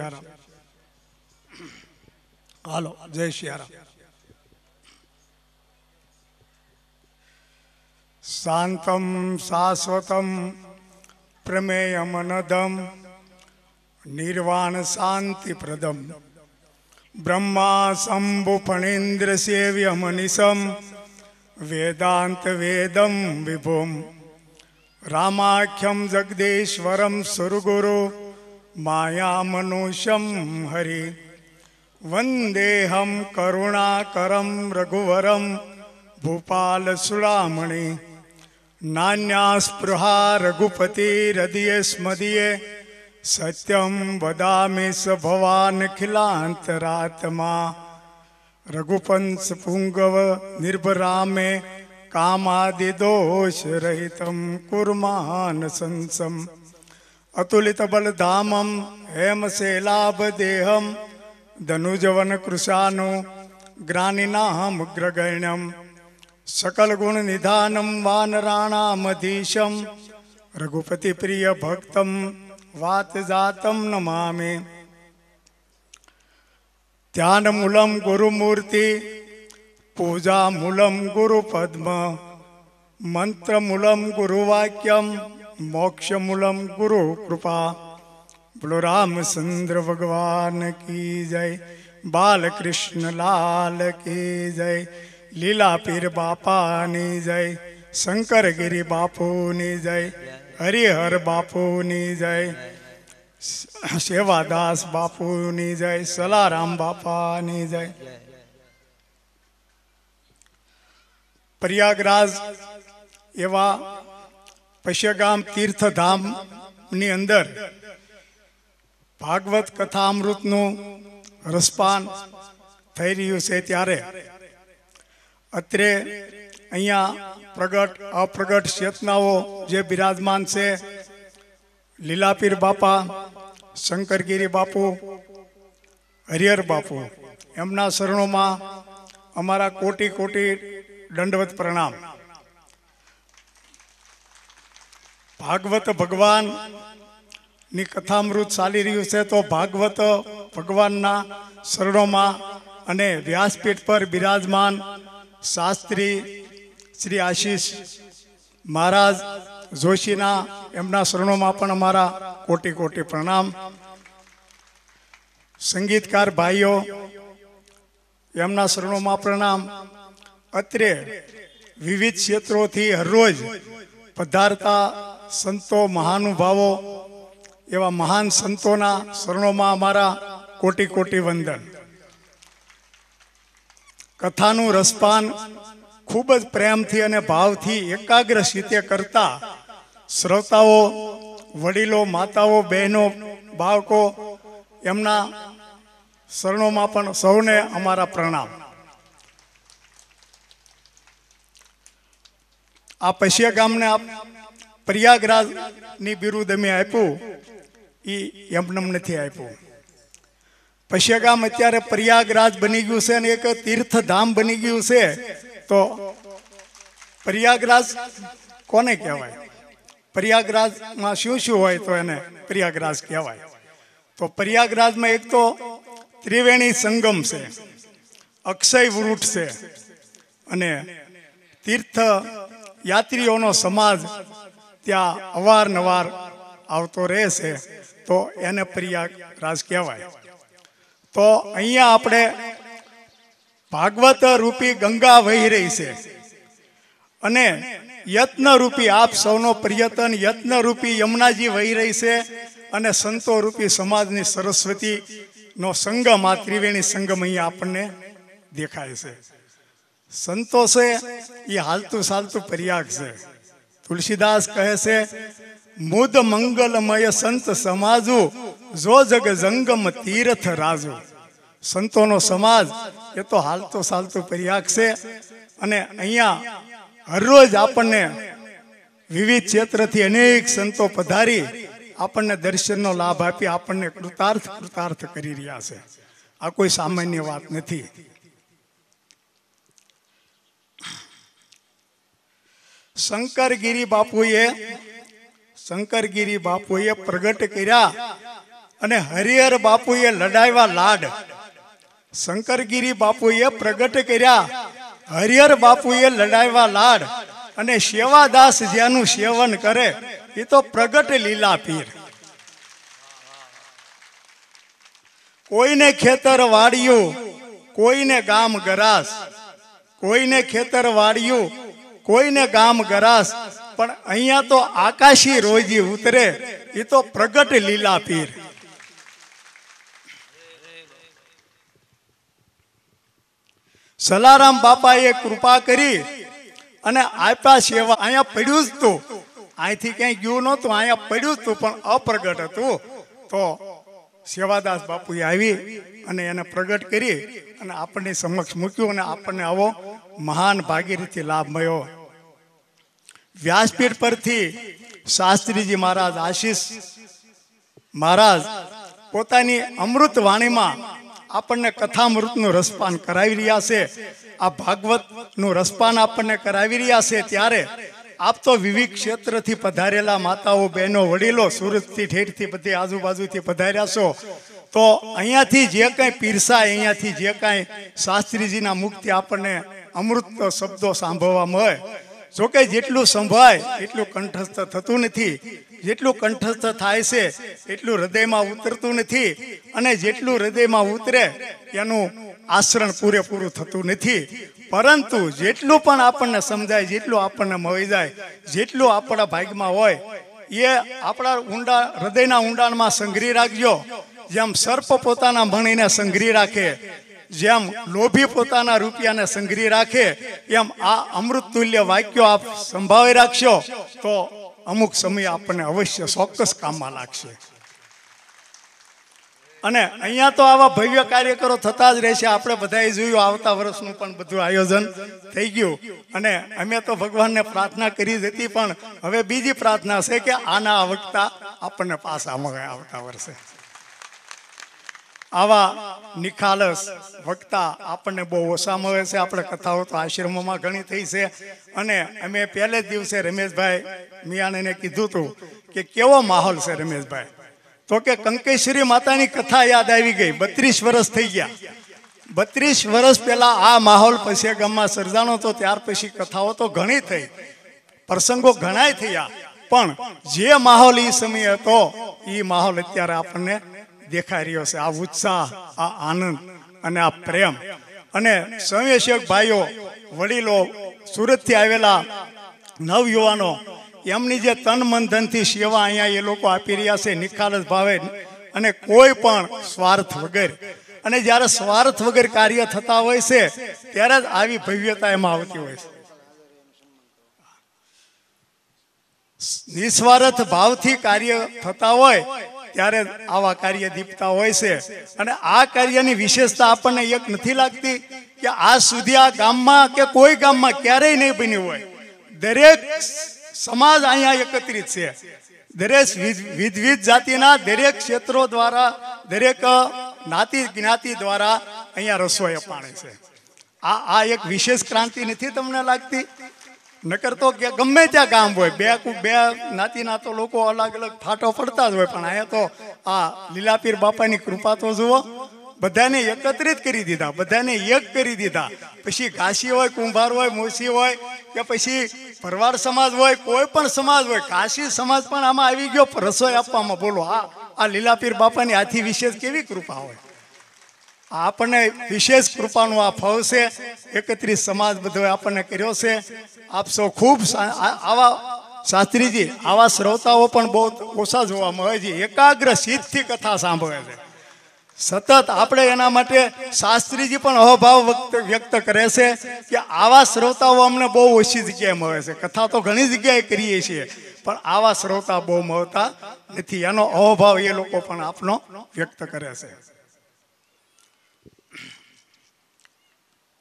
સિયારામ હાલો, જય શિયારામ શાંતમ, શાશ્વતમ પ્રમેયમનદમ નિર્વાણ શાંતિપ્રદમ. બ્રહ્મા શંભુ ફણેન્દ્ર સેવ્યમનિશમ વેદાંત વેદમ વિભુમ. રામાખ્યમ જગદીશ્વરમ સુરગુરુ માયામનુષ્યમ હરિ વંદેહમ કરુણાકરમ રઘુવરમ ભૂપાલસુરામણિ નાન્યા સ્પૃહા રઘુપતિ હૃદય स સત્યમ વદામિ સ ભવાન ખિલાંતરાત્મા રઘુપંસ અતુલિત બલધામમ હેમ શેલાભ દેહમ ધનુજવન કૃષાનો જ્ઞાનિનાહમ ગ્રગણ્યમ સકલ ગુણ નિધાનમ વાનરાણામધીશમ રઘુપતિ પ્રિય ભક્તમ વાત જાતમ નમામે ધ્યાન મૂલમ ગુરુમૂર્તિ પૂજા મૂલમ ગુરુ મંત્ર મૂલમ ગુરુવાક્યમ મોક્ષ મૂલમ ગુરુ કૃપા બોલો રામચંદ્ર ભગવાન કી જય બાલકૃષ્ણ લાલ કી જય લીલા પીર બાપાની જય શંકરગીરી બાપુની જય હરિહર બાપુની જય સેવાદાસ બાપુની જય સલારામ બાપાની જય પ્રયાગરાજ એવા પશ્યગામ તીર્થધામની અંદર ભાગવત કથામૃતનું રસપાન થઈ રહ્યું છે ત્યારે. અત્રે અહીંયા પ્રગટ, અપ્રગટ ચેતનાઓ જે બિરાજમાન છે, લીલાપીર બાપા, શંકરગીરી બાપુ, હરિહર બાપુ, એમના શરણોમાં અમારા કોટી કોટી દંડવત પ્રણામ. ભાગવત ભગવાનની કથામૃત ચાલી રહ્યું છે, તો ભાગવત ભગવાનના શરણોમાં અને વ્યાસપીઠ પર બિરાજમાન શાસ્ત્રી શ્રી આશીષ મહારાજ જોશીના એમના શરણોમાં પણ અમારા કોટી કોટી પ્રણામ. સંગીતકાર ભાઈઓ, એમના શરણોમાં પ્રણામ. અત્રે વિવિધ ક્ષેત્રોથી હરરોજ પધારતા સંતો મહાનુભાવો, એવા મહાન સંતોના શરણોમાં અમારા કોટી કોટી વંદન. કથાનું રસપાન ખૂબ જ પ્રેમથી અને ભાવથી એકાગ્ર રીતે કરતા શ્રોતાઓ, વડીલો, માતાઓ, બહેનો, બાળકો એમના શરણોમાં પણ સૌને અમારા પ્રણામ. આ પશ્યા ગામને આ પ્રયાગરાજની બિરુદ અમે આપ્યું. એ એમનેમ નથી આપ્યું. પશ્યગામ અત્યારે પ્રયાગરાજ બની ગયું છે અને એક તીર્થધામ બની ગયું છે, તો પ્રયાગરાજ કોને કહેવાય? પ્રયાગરાજમાં શું શું હોય તો એને પ્રયાગરાજ કહેવાય. તો પ્રયાગરાજમાં એક તો ત્રિવેણી સંગમ છે, અક્ષય વૃટ છે અને તીર્થ યાત્રીઓનો સમાજ ત્યાં અવારનવાર આવતો રહે છે, તો એને પ્રયાગરાજ કહેવાય. તો અહીંયા આપણે ભાગવત રૂપી ગંગા વહી રહી છે. અને યત્ન રૂપી આપ સૌનો પ્રયત્ન યત્ન રૂપી યમુનાજી વહી રહી છે અને સંતો રૂપી સમાજની સરસ્વતી નો સંગમ, આ ત્રિવેણી સંગમ અહીંયા આપણને દેખાય છે. સંતો છે, એ હાલતું ચાલતું પ્રયાગ છે. તુલસીદાસ કહે છે, મુદ મંગલમય સંત સમાજુ, જો જગ જંગમ તીર્થ રાજુ. સંતોનો સમાજ એ તો હાલતો ચાલતો પ્રયાગ છે અને અહીંયા હરરોજ આપણને વિવિધ ક્ષેત્રથી અનેક સંતો પધારી આપણને દર્શનનો લાભ આપી આપણને કૃતાર્થ કૃતાર્થ કરી રહ્યા છે. આ કોઈ સામાન્ય વાત નથી. શંકરગીરી બાપુએ શંકરગીરી બાપુએ પ્રગટ કર્યા અને હરિહર બાપુએ લડાવ્યા લાડ. શંકરગીરી બાપુએ પ્રગટ કર્યા, હરિહર બાપુએ લડાવ્યા લાડ અને સેવાદાસ જેનું સેવન કરે એ તો પ્રગટ લીલા પીર કોઈને ખેતર વાળ્યું કોઈને ગામ ગરાસ, કોઈને ખેતર વાળ્યું કોઈને ગામ ગરાસ, પણ અહીંયા તો આકાશી રોજી ઉતરે એ તો પ્રગટ લીલા પીર સલારામ બાપાએ કૃપા કરી અને આપ્યા સેવા અહીંયા પડ્યું જ તું. અહીંથી ક્યાંય ગયું નહોતું, અહીંયા પડ્યું જ તું, પણ અપ્રગટ હતું. તો સેવાદાસ બાપુએ આવી અને એને પ્રગટ કરી અને આપણને સમક્ષ મૂક્યું અને આપણને આવો મહાન ભાગીરથી લાભ મળ્યો. વ્યાસપીઠ પરથી શાસ્ત્રીજી મહારાજ આશીષ મહારાજ પોતાની અમૃત વાણીમાં આપણને કથામૃતનું રસપાન કરાવી રહ્યા છે. આ ભાગવતનું રસપાન આપણને કરાવી રહ્યા છે. ત્યારે આપ તો વિવિધ ક્ષેત્રથી પધારેલા માતાઓ, બહેનો, વડીલો સુરતથી ઠેઠથી બધી આજુબાજુથી પધાર્યા છો. તો અહીંયાથી જે કાંઈ પીરસાય, અહીંયાથી જે કાંઈ શાસ્ત્રીજીના મુખથી આપણને અમૃત શબ્દો સાંભળવા મળે. જોકે જેટલું સંભાય, એટલું કંઠસ્થ થતું નથી. જેટલું કંઠસ્થ થાય છે, એટલું હૃદયમાં ઉતરતું નથી. અને જેટલું હૃદયમાં ઉતરે, એનું આચરણ પૂરેપૂરું થતું નથી. પરંતુ જેટલું પણ આપણને સમજાય, જેટલું આપણને મળી જાય, જેટલું આપણા ભાગમાં હોય, એ આપણા ઊંડા, હૃદયના ઊંડાણમાં સંઘરી રાખજો. જેમ સર્પ પોતાના ભણીને સંઘરી રાખે જેમ લોભી પોતાના રૂપિયાને સંઘરી રાખે, એમ આ અમૃત તુલ્ય વાક્યો આપ સંભાવી રાખશો, તો અમુક સમય આપણને અવશ્ય ચોક્કસ કામમાં લાગશે. અને અહીંયા તો આવા ભવ્ય કાર્યકરો થતા જ રહેશે આપણે બધાએ જોયું આવતા વર્ષનું પણ બધું આયોજન થઈ ગયું. અને અમે તો ભગવાનને પ્રાર્થના કરી જ હતી, પણ હવે બીજી પ્રાર્થના છે કે આના આવકતા આપણને પાસ આમાં આવતા વર્ષે. આવા નિખાલસ વક્તા આપણને બહુ ઓછા મળે છે. આપણે કથાઓ તો આશ્રમોમાં ઘણી થઈ છે. અને અમે પહેલે જ દિવસે રમેશભાઈ મિયાણીને કીધું હતું કે કેવો માહોલ છે રમેશભાઈ. તો કે કંકેશ્વરી માતાની કથા યાદ આવી ગઈ. બત્રીસ વર્ષ થઈ ગયા. બત્રીસ વર્ષ પહેલા આ માહોલ પછી ગામમાં સર્જાણો તો ત્યાર પછી કથાઓ તો ઘણી થઈ. પ્રસંગો ઘણાય થયા. પણ જે માહોલ એ સમય હતો એ માહોલ અત્યારે આપણને દેખાઈ રહ્યો છે. આ ઉત્સાહ, આ આનંદ અને આ પ્રેમ. અને સંવેશક ભાઈઓ, વડીલો, સુરતથી આવેલા નવયુવાનો, એમની જે તન મન ધનથી સેવા અહીંયા એ લોકો આપી રહ્યા છે, નિખાલસ ભાવે અને કોઈ પણ સ્વાર્થ વગર. અને જ્યારે સ્વાર્થ વગર કાર્ય થતા હોય છે, ત્યારે જ આવી ભવ્યતા એમાં આવતી હોય છે. નિસ્વાર્થ ભાવથી કાર્ય થતા હોય ત્યારે આવા કાર્ય દીપતા હોય છે. અને આ કાર્યની વિશેષતા આપણને એક નથી લાગતી કે આ સુધી આ ગામમાં કે કોઈ ગામમાં ક્યારેય નહીં બન્યું હોય. દરેક સમાજ અહીંયા એકત્રિત છે. દરેક વિધવિધ જાતિના દરેક ક્ષેત્રો દ્વારા, દરેક જ્ઞાતિ જ્ઞાતિ દ્વારા અહીંયા રસોઈ અપાણે છે. આ આ એક વિશેષ ક્રાંતિ નથી તમને લાગતી? નકર તો ગમે ત્યાં ગામ હોય, બે બે નાતી નાતો લોકો અલગ અલગ ફાટો પડતા જ હોય, પણ અહીંયા તો આ લીલાપીર બાપાની કૃપા તો જુઓ, બધાને એકત્રિત કરી દીધા, બધાને એક કરી દીધા. પછી ઘાસી હોય, કુંભાર હોય મોસી હોય, કે પછી ભરવાડ સમાજ હોય, કોઈ પણ સમાજ હોય કાશી સમાજ પણ આમાં આવી ગયો, રસોઈ આપવામાં બોલો. આ આ લીલાપીર બાપાની આથી વિશેષ કેવી કૃપા હોય? આપણને વિશેષ કૃપાનું આ ફળ છે. એકત્રીસ સમાજ બધો આપણને કર્યો છે. આપ ખૂબ આવા શાસ્ત્રીજી, આવા શ્રોતાઓ પણ બહુ ઓછા જોવા મળે છે. એકાગ્ર સિદ્ધથી કથા સાંભળે છે. સતત આપણે એના માટે શાસ્ત્રીજી પણ અહોભાવ વ્યક્ત કરે છે કે આવા શ્રોતાઓ અમને બહુ ઓછી જગ્યાએ મળે છે. કથા તો ઘણી જગ્યાએ કરીએ છીએ, પણ આવા શ્રોતા બહુ મળતા નથી. એનો અહોભાવ એ લોકો પણ આપનો વ્યક્ત કરે છે.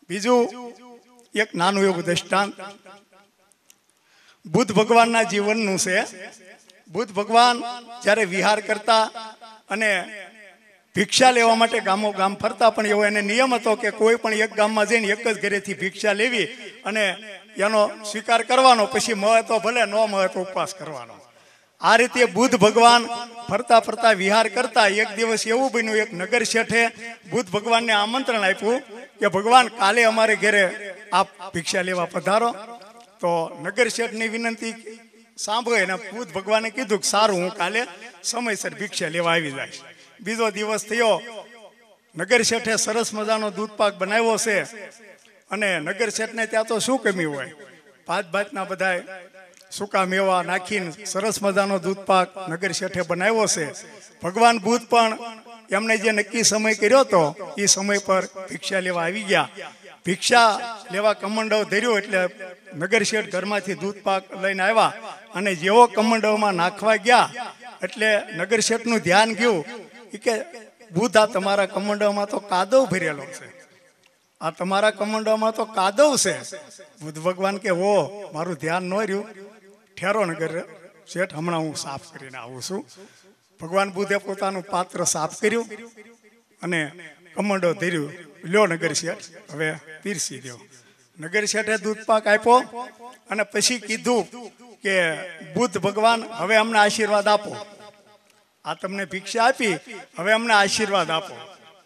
બીજું એક નાનું એવું દ્રષ્ટાંત. બુદ્ધ ભગવાનના જીવનનું છે. બુદ્ધ ભગવાન જ્યારે વિહાર કરતા અને ભિક્ષા લેવા માટે ગામો ગામ ફરતા, પણ એવો એને નિયમ હતો કે કોઈ પણ એક ગામમાં જઈને એક જ ઘરેથી ભિક્ષા લેવી અને એનો સ્વીકાર કરવાનો, પછી તો ભલે ન મહત્વ ઉપવાસ કરવાનો. આ રીતે બુદ્ધ ભગવાન ફરતા ફરતા વિહાર કરતા એક દિવસ એવું બન્યું, એક નગર શેઠે બુદ્ધ ભગવાનને આમંત્રણ આપ્યું કે ભગવાન કાલે અમારે ઘરે આપ ભિક્ષા લેવા પધારો. તો નગર શેઠની વિનંતી સાંભળે અને બુદ્ધ ભગવાને કીધું કે સારું, હું કાલે સમયસર ભિક્ષા લેવા આવી જાય બીજો દિવસ થયો, નગર શેઠે સરસ મજાનો દૂધ પાક બનાવ્યો છે અને નગર શેઠને ત્યાં તો શું કમી હોય? ભાત ભાતના બધા સૂકા મેવા નાખીને સરસ મજાનો દૂધ પાક નગર શેઠે બનાવ્યો છે. ભગવાન ભૂત પણ એમને જે નક્કી સમય કર્યો હતો, એ સમય પર ભિક્ષા લેવા આવી ગયા. ભિક્ષા લેવા કમંડવ ધર્યો એટલે નગર શેઠ ઘરમાંથી દૂધ પાક લઈને આવ્યા અને જેવો કમંડવમાં નાખવા ગયા, એટલે નગર શેઠનું ધ્યાન ગયું કે આ તમારા કમંડવમાં તો કાદવ ભરેલો છે. આ તમારા કમંડોમાં તો કાદવ છે. બુદ્ધ ભગવાન કે ઓ મારું ધ્યાન ન રહ્યું. ઠેરો નગર શેઠ, હમણાં હું સાફ કરીને આવું છું. ભગવાન બુદ્ધે પોતાનું પાત્ર સાફ કર્યું અને કમંડો ધર્યું. લ્યો નગર શેઠ, હવે પીરસી દ્યો. નગર શેઠે દૂધ પાક આપ્યો અને પછી કીધું કે બુદ્ધ ભગવાન, હવે અમને આશીર્વાદ આપો. આ તમને ભિક્ષા આપી, હવે અમને આશીર્વાદ આપો.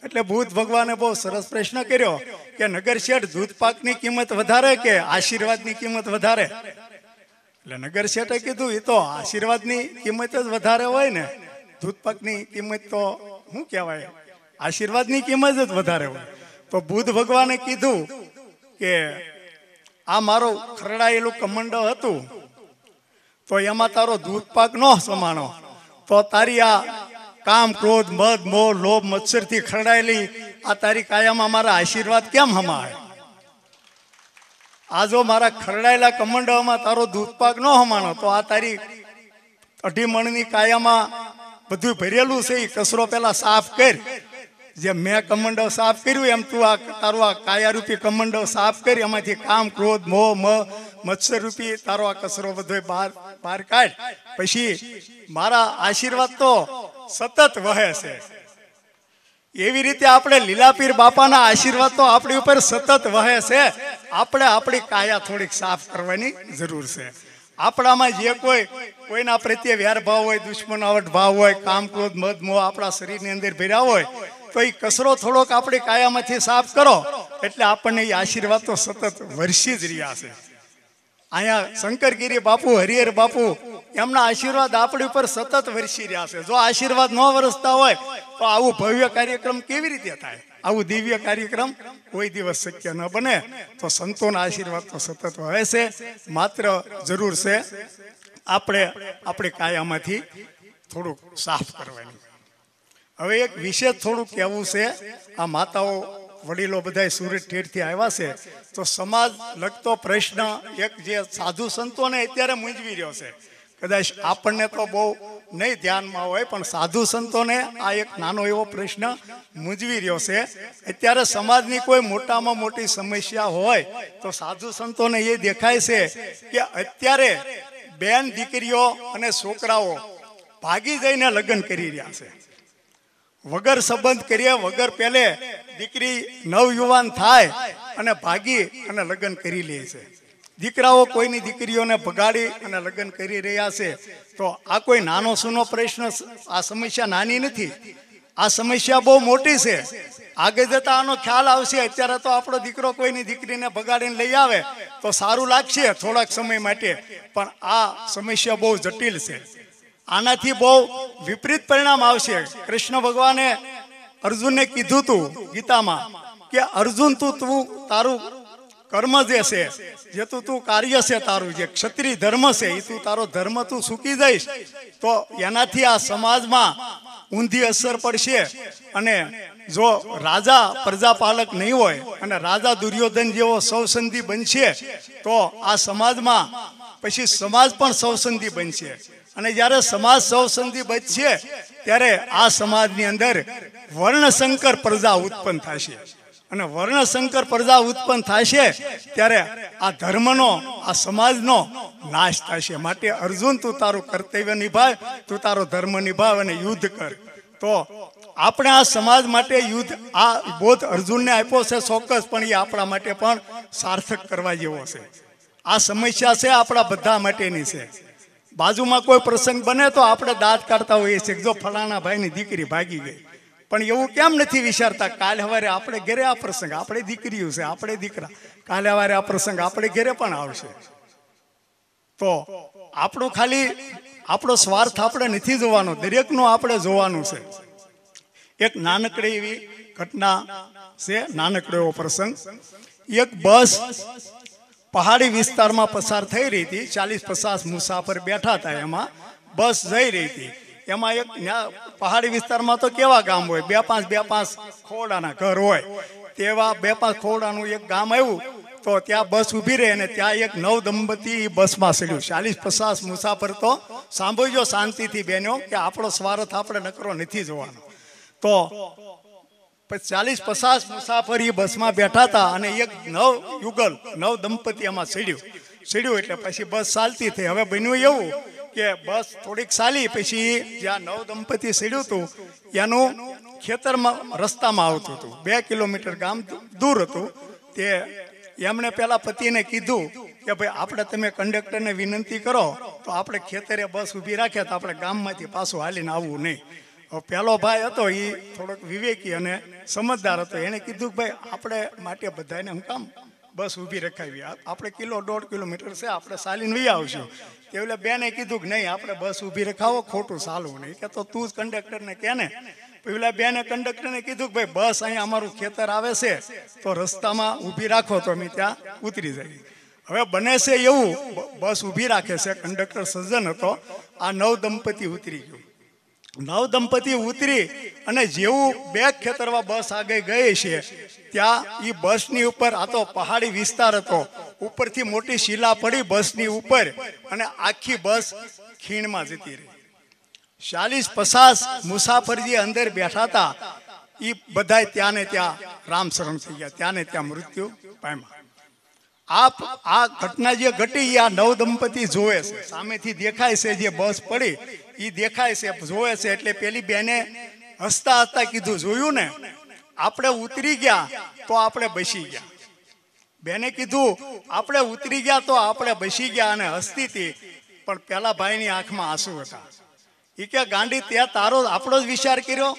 એટલે બુદ્ધ ભગવાને બહુ સરસ પ્રશ્ન કર્યો કે નગર શેઠ, દૂધ પાકની કિંમત વધારે કે આશીર્વાદની કિંમત વધારે? એટલે નગર શેઠે કીધું એ તો આશીર્વાદની કિંમત જ વધારે હોય ને. દૂધ પાકની કિંમત તો શું કહેવાય? આશીર્વાદની કિંમત જ વધારે હોય. તો બુદ્ધ ભગવાને કીધું કે આ મારું ખરડાયેલું કમંડ હતું, તો એમાં તારો દૂધ પાક ન સમાણો. તો તારી આ કામ, ક્રોધ, મદ, મોહ, લોભ, મત્સરથી ખરડાયેલી આ તારી કાયામાં મારા આશીર્વાદ કેમ હમાય? આ જો મારા ખરડાયેલા કમંડવામાં તારો દૂધ પાક ન હમાણો, તો આ તારી અઢી મણની કાયામાં બધું ભરેલું છે એ કચરો પેલા સાફ કર. જે મેં કમંડવ સાફ કર્યું, એમ તું આ તારું આ કાયારૂપી કમંડવ સાફ કરી, એમાંથી કામ, ક્રોધ, મોહ, મ મત્સર રૂપી તારો આ કચરો બધો બહાર બહાર કાઢ. પછી મારા આશીર્વાદ તો સતત વહે છે. એવી રીતે આપણે લીલાપીર બાપાના આશીર્વાદ તો આપણી ઉપર સતત વહે છે. આપણે આપણી કાયા થોડીક સાફ કરવાની જરૂર છે. આપણામાં જે કોઈ, કોઈના પ્રત્યે વ્યાર ભાવ હોય, દુશ્મનાવટ ભાવ હોય કામ ક્રોધ મધ મોહ આપણા શરીરની અંદર ભર્યા હોય, તો એ કચરો થોડોક આપણી કાયામાંથી સાફ કરો. એટલે આપણને એ આશીર્વાદ તો સતત વરસી જ રહ્યા છે. અહીંયા શંકરગીરી બાપુ, હરિહર બાપુ એમના આશીર્વાદ આપણી ઉપર સતત વરસી રહ્યા છે. જો આશીર્વાદ ન વરસતા હોય, તો આવું ભવ્ય કાર્યક્રમ કેવી રીતે થાય? આવું દિવ્ય કાર્યક્રમ કોઈ દિવસ શક્ય ન બને. તો સંતોના આશીર્વાદ તો સતત હોય છે. માત્ર જરૂર છે આપણે આપણે કાયામાંથી થોડુંક સાફ કરવાની. હવે એક વિશેષ થોડુંક કહેવું છે, આ માતાઓ, વડીલો બધા સુરત ઠેરથી આવ્યા છે. તો સમાજ લગતો પ્રશ્ન એક જે સાધુ સંતોને અત્યારે મૂંઝવી રહ્યો છે. કદાચ આપણને તો બહુ નહીં ધ્યાનમાં હોય, પણ સાધુ સંતોને આ એક નાનો એવો પ્રશ્ન મૂંઝવી રહ્યો છે. અત્યારે સમાજની કોઈ મોટામાં મોટી સમસ્યા હોય, તો સાધુ સંતોને એ દેખાય છે કે અત્યારે બેન દીકરીઓ અને છોકરાઓ ભાગી જઈને લગ્ન કરી રહ્યા છે. વગર સંબંધ કરીએ, વગર પહેલે દીકરી નવયુવાન થાય અને ભાગી અને લગ્ન કરી લે છે. દીકરાઓ કોઈની દીકરીઓને ભગાડી અને લગ્ન કરી રહ્યા છે, તો આ કોઈ નાનો સૂનો પ્રશ્ન આ સમસ્યા નાની નથી. આ સમસ્યા બહુ મોટી છે. આગળ જતા આનો ખ્યાલ આવશે, અત્યારે તો આપણો દીકરો કોઈની દીકરીને ભગાડીને લઈ આવે, તો સારું લાગશે થોડાક સમય માટે, પણ આ સમસ્યા બહુ જટિલ છે. આનાથી બહુ વિપરીત પરિણામ આવશે. કૃષ્ણ ભગવાને અર્જુનને કીધું તું ગીતામાં કે, અર્જુન તું તું તારું કર્મ જે છે, જે તું તું કાર્ય છે તારું, જે ક્ષત્રિય ધર્મ છે એ તું તારો ધર્મ તું સૂકી જઈશ તો એનાથી આ સમાજમાં ઊંધી અસર પડશે. અને જો રાજા પ્રજાપાલક નહીં હોય અને રાજા દુર્યોધન જેવો સૌસંધિ બનશે, તો આ સમાજમાં પછી સમાજ પણ સૌસંધિ બનશે. અને જ્યારે સમાજ સૌસંધિ બચશે ત્યારે આ સમાજની અંદર વર્ણશંકર પ્રજા ઉત્પન્ન થશે. અને વર્ણશંકર પ્રજા ઉત્પન્ન થશે ત્યારે આ ધર્મનો, આ સમાજનો નાશ થશે માટે અર્જુન, તું તારું કર્તવ્ય નિભાવ તું તારો ધર્મ નિભાવ અને યુદ્ધ કર. તો આપણે આ સમાજ માટે યુદ્ધ, આ બોધ અર્જુનને આપ્યો છે ચોક્કસ, પણ એ આપણા માટે પણ સાર્થક કરવા જેવો છે. આ સમસ્યા છે આપણા બધા માટેની છે. બાજુમાં કોઈ પ્રસંગ બને તો આપણે દાંત કાઢતા હોઈએ છીએ જો ફલાણા ભાઈની દીકરી ભાગી ગઈ. પણ એવું કેમ નથી વિચારતા? કાલે સવારે આપણે ઘરે આ પ્રસંગ, આપણે દીકરીઓ છે, આપણે દીકરા. કાલે સવારે આ પ્રસંગ આપણે ઘરે પણ આવશે. તો આપણું ખાલી, આપણો સ્વાર્થ આપણે નથી જોવાનો, દરેકનું આપણે જોવાનું છે. એક નાનકડી એવી ઘટના છે, નાનકડો એવો પ્રસંગ. એક બસ પહાડી વિસ્તારમાં પસાર થઈ રહી હતી, ચાલીસ પચાસ મુસાફર બેઠા હતા એમાં. બસ જઈ રહી હતી. એમાં એક પહાડી વિસ્તારમાં તો કેવા ગામ હોય? બે પાંચ બે પાંચ ખોડાના ઘર હોય. તેવા બે પાંચ ખોડાનું એક ગામ આવ્યું, તો ત્યાં બસ ઊભી રહી અને ત્યાં એક નવ દંપતી બસમાં ચડ્યું. ચાલીસ પચાસ મુસાફર તો સાંભળજો શાંતિથી બહેનો કે આપણો સ્વાર્થ આપણે નકરો નથી જોવાનો. તો ચાલીસ પચાસ મુસાફર એ બસમાં બેઠા હતા અને એક નવ યુગલ, નવ દંપતી એમાં ચડ્યું. ચડ્યું એટલે પછી બસ ચાલતી થઈ. હવે બન્યું એવું કે બસ થોડીક ચાલી પછી જ્યાં નવ દંપતી સીડ્યું હતું એનું ખેતરમાં, રસ્તામાં આવતું હતું. બે કિલોમીટર ગામ દૂર હતું. તે એમણે પેલા પતિને કીધું કે ભાઈ, આપણે તમે કંડક્ટરને વિનંતી કરો, તો આપણે ખેતરે બસ ઊભી રાખ્યા તો આપણે ગામમાંથી પાછું હાલીને આવવું નહીં. પેલો ભાઈ હતો એ થોડોક વિવેકી અને સમજદાર હતો. એણે કીધું કે ભાઈ, આપણે માટે બધાને હું કામ બસ ઊભી રખાવી. આપણે કિલો દોઢ કિલોમીટર છે, આપણે ચાલીને વહી આવશું. તે એટલે બેને કીધું કે નહીં, આપણે બસ ઊભી રખાવો, ખોટું ચાલવું નહીં. કે તો તું જ કંડક્ટરને કે ને પેલા બેને કંડક્ટરને કીધું કે ભાઈ, બસ અહીંયા અમારું ખેતર આવે છે, તો રસ્તામાં ઊભી રાખો તો અમે ત્યાં ઉતરી જઈએ. હવે બને છે એવું, બસ ઊભી રાખે છે કંડક્ટર સજ્જન હતો, આ નવ દંપતી ઉતરી ગયું. નવ દંપતી ઉતરી અને જેવું બે ખેતરમાં બસ આગળ ગઈ છે ત્યાં એ બસની ઉપર, આ તો પહાડી વિસ્તાર હતો, ઉપરથી મોટી શિલા પડી બસની ઉપર અને આખી બસ ખીણમાં જતી રહી. ચાલીસ પચાસ મુસાફર જે અંદર બેઠા હતા. એ બધાય ત્યાં ને ત્યાં રામ શરણ થઈ ગયા, ત્યાં ને ત્યાં મૃત્યુ પામ્યા. આ આ ઘટના જે ઘટી આ નવ દંપતી જોવે છે. સામેથી દેખાય છે જે બસ પડી એ દેખાય છે, જોવે છે એટલે પેલી બેને હસતા હસતા કીધું, જોયું ને? આપણે ઉતરી ગયા તો આપણે બસી ગયા. બેને કીધું, આપણે ઉતરી ગયા તો આપણે બસી ગયા અને હસતી હતી, પણ પેલા ભાઈની આંખમાં આંસુ હતા. એ કે, ગાંડી, તે તારો આપણો જ વિચાર કર્યો?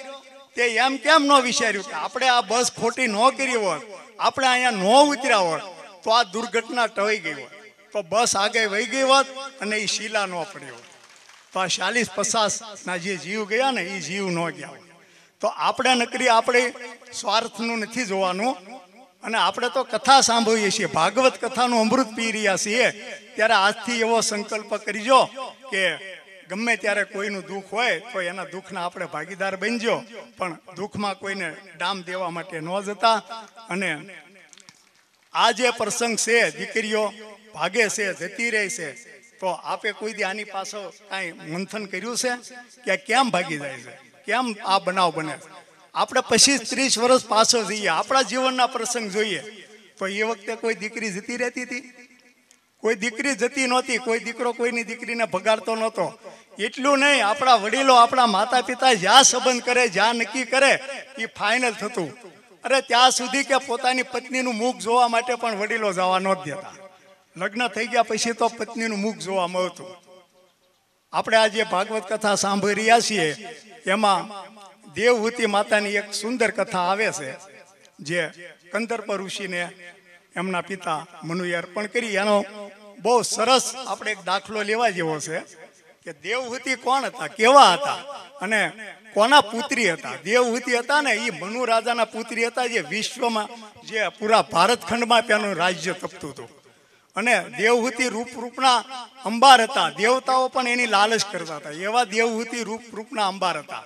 તે એમ કેમ ન વિચાર્યું કે આપણે આ બસ ખોટી ન કરી હોત, આપણે અહીંયા ન ઉતર્યા હોત, તો આ દુર્ઘટના ટળી ગઈ હોત. તો બસ આગળ વહી ગઈ હોત અને એ શીલા ન પડી હોત. તો આ ચાલીસ પચાસ ના જે જીવ ગયા ને એ જીવ ન ગયા હોય તો આપણે નકરી આપણે સ્વાર્થનું નથી જોવાનું. અને આપણે તો કથા સાંભળીએ છીએ. ભાગવત કથાનું અમૃત પી રહ્યા છીએ. ત્યારે આજથી એવો સંકલ્પ કરીજો કે ગમે ત્યારે કોઈનું દુઃખ હોય, તો એના દુઃખના આપણે ભાગીદાર બનજો. પણ દુઃખમાં કોઈને ડામ દેવા માટે ન જતા. અને આ જે પ્રસંગ છે, દીકરીઓ, ભાગે છે, જતી રહે છે, તો આપે કોઈ દી આની પાછળ કાંઈ મંથન કર્યું છે? કે કેમ ભાગી જાય છે? કેમ આ બનાવ બને? આપણે પછી ત્રીસ વર્ષ પાછો જઈએ આપણા જીવનના પ્રસંગ જોઈએ. તો એ વખતે કોઈ દીકરી જતી રહેતી હતી? કોઈ દીકરી જતી નહોતી. કોઈ દીકરો કોઈની દીકરીને ભગાડતો નહોતો. એટલું નહીં, આપણા વડીલો આપણા માતા પિતા જ્યાં સંબંધ કરે, જ્યાં નક્કી કરે એ ફાઇનલ થતું. અરે ત્યાં સુધી કે પોતાની પત્નીનું મુખ જોવા માટે પણ વડીલો જવા ન દેતા. લગ્ન થઈ ગયા પછી તો પત્નીનું મુખ જોવા મળતું આપણે આજે ભાગવત કથા સાંભળી રહ્યા છીએ. એમાં દેવહૂતિ માતાની એક સુંદર કથા આવે છે, જે કંદર્પ ઋષિને એમના પિતા મનુએ અર્પણ કરી. એનો બહુ સરસ આપણે એક દાખલો લેવા જેવો છે કે દેવહૂતિ કોણ હતા, કેવા હતા અને કોના પુત્રી હતા? દેવહૂતિ હતા ને એ મનુ રાજાના પુત્રી હતા જે વિશ્વમાં જે પૂરા ભારત ખંડમાં ત્યાંનું રાજ્ય તપતું હતું. અને દેવહૂતિ રૂપ રૂપના અંબાર હતા. દેવતાઓ પણ એની લાલચ કરતા હતા. એવા દેવહૂતિ રૂપ રૂપના અંબાર હતા.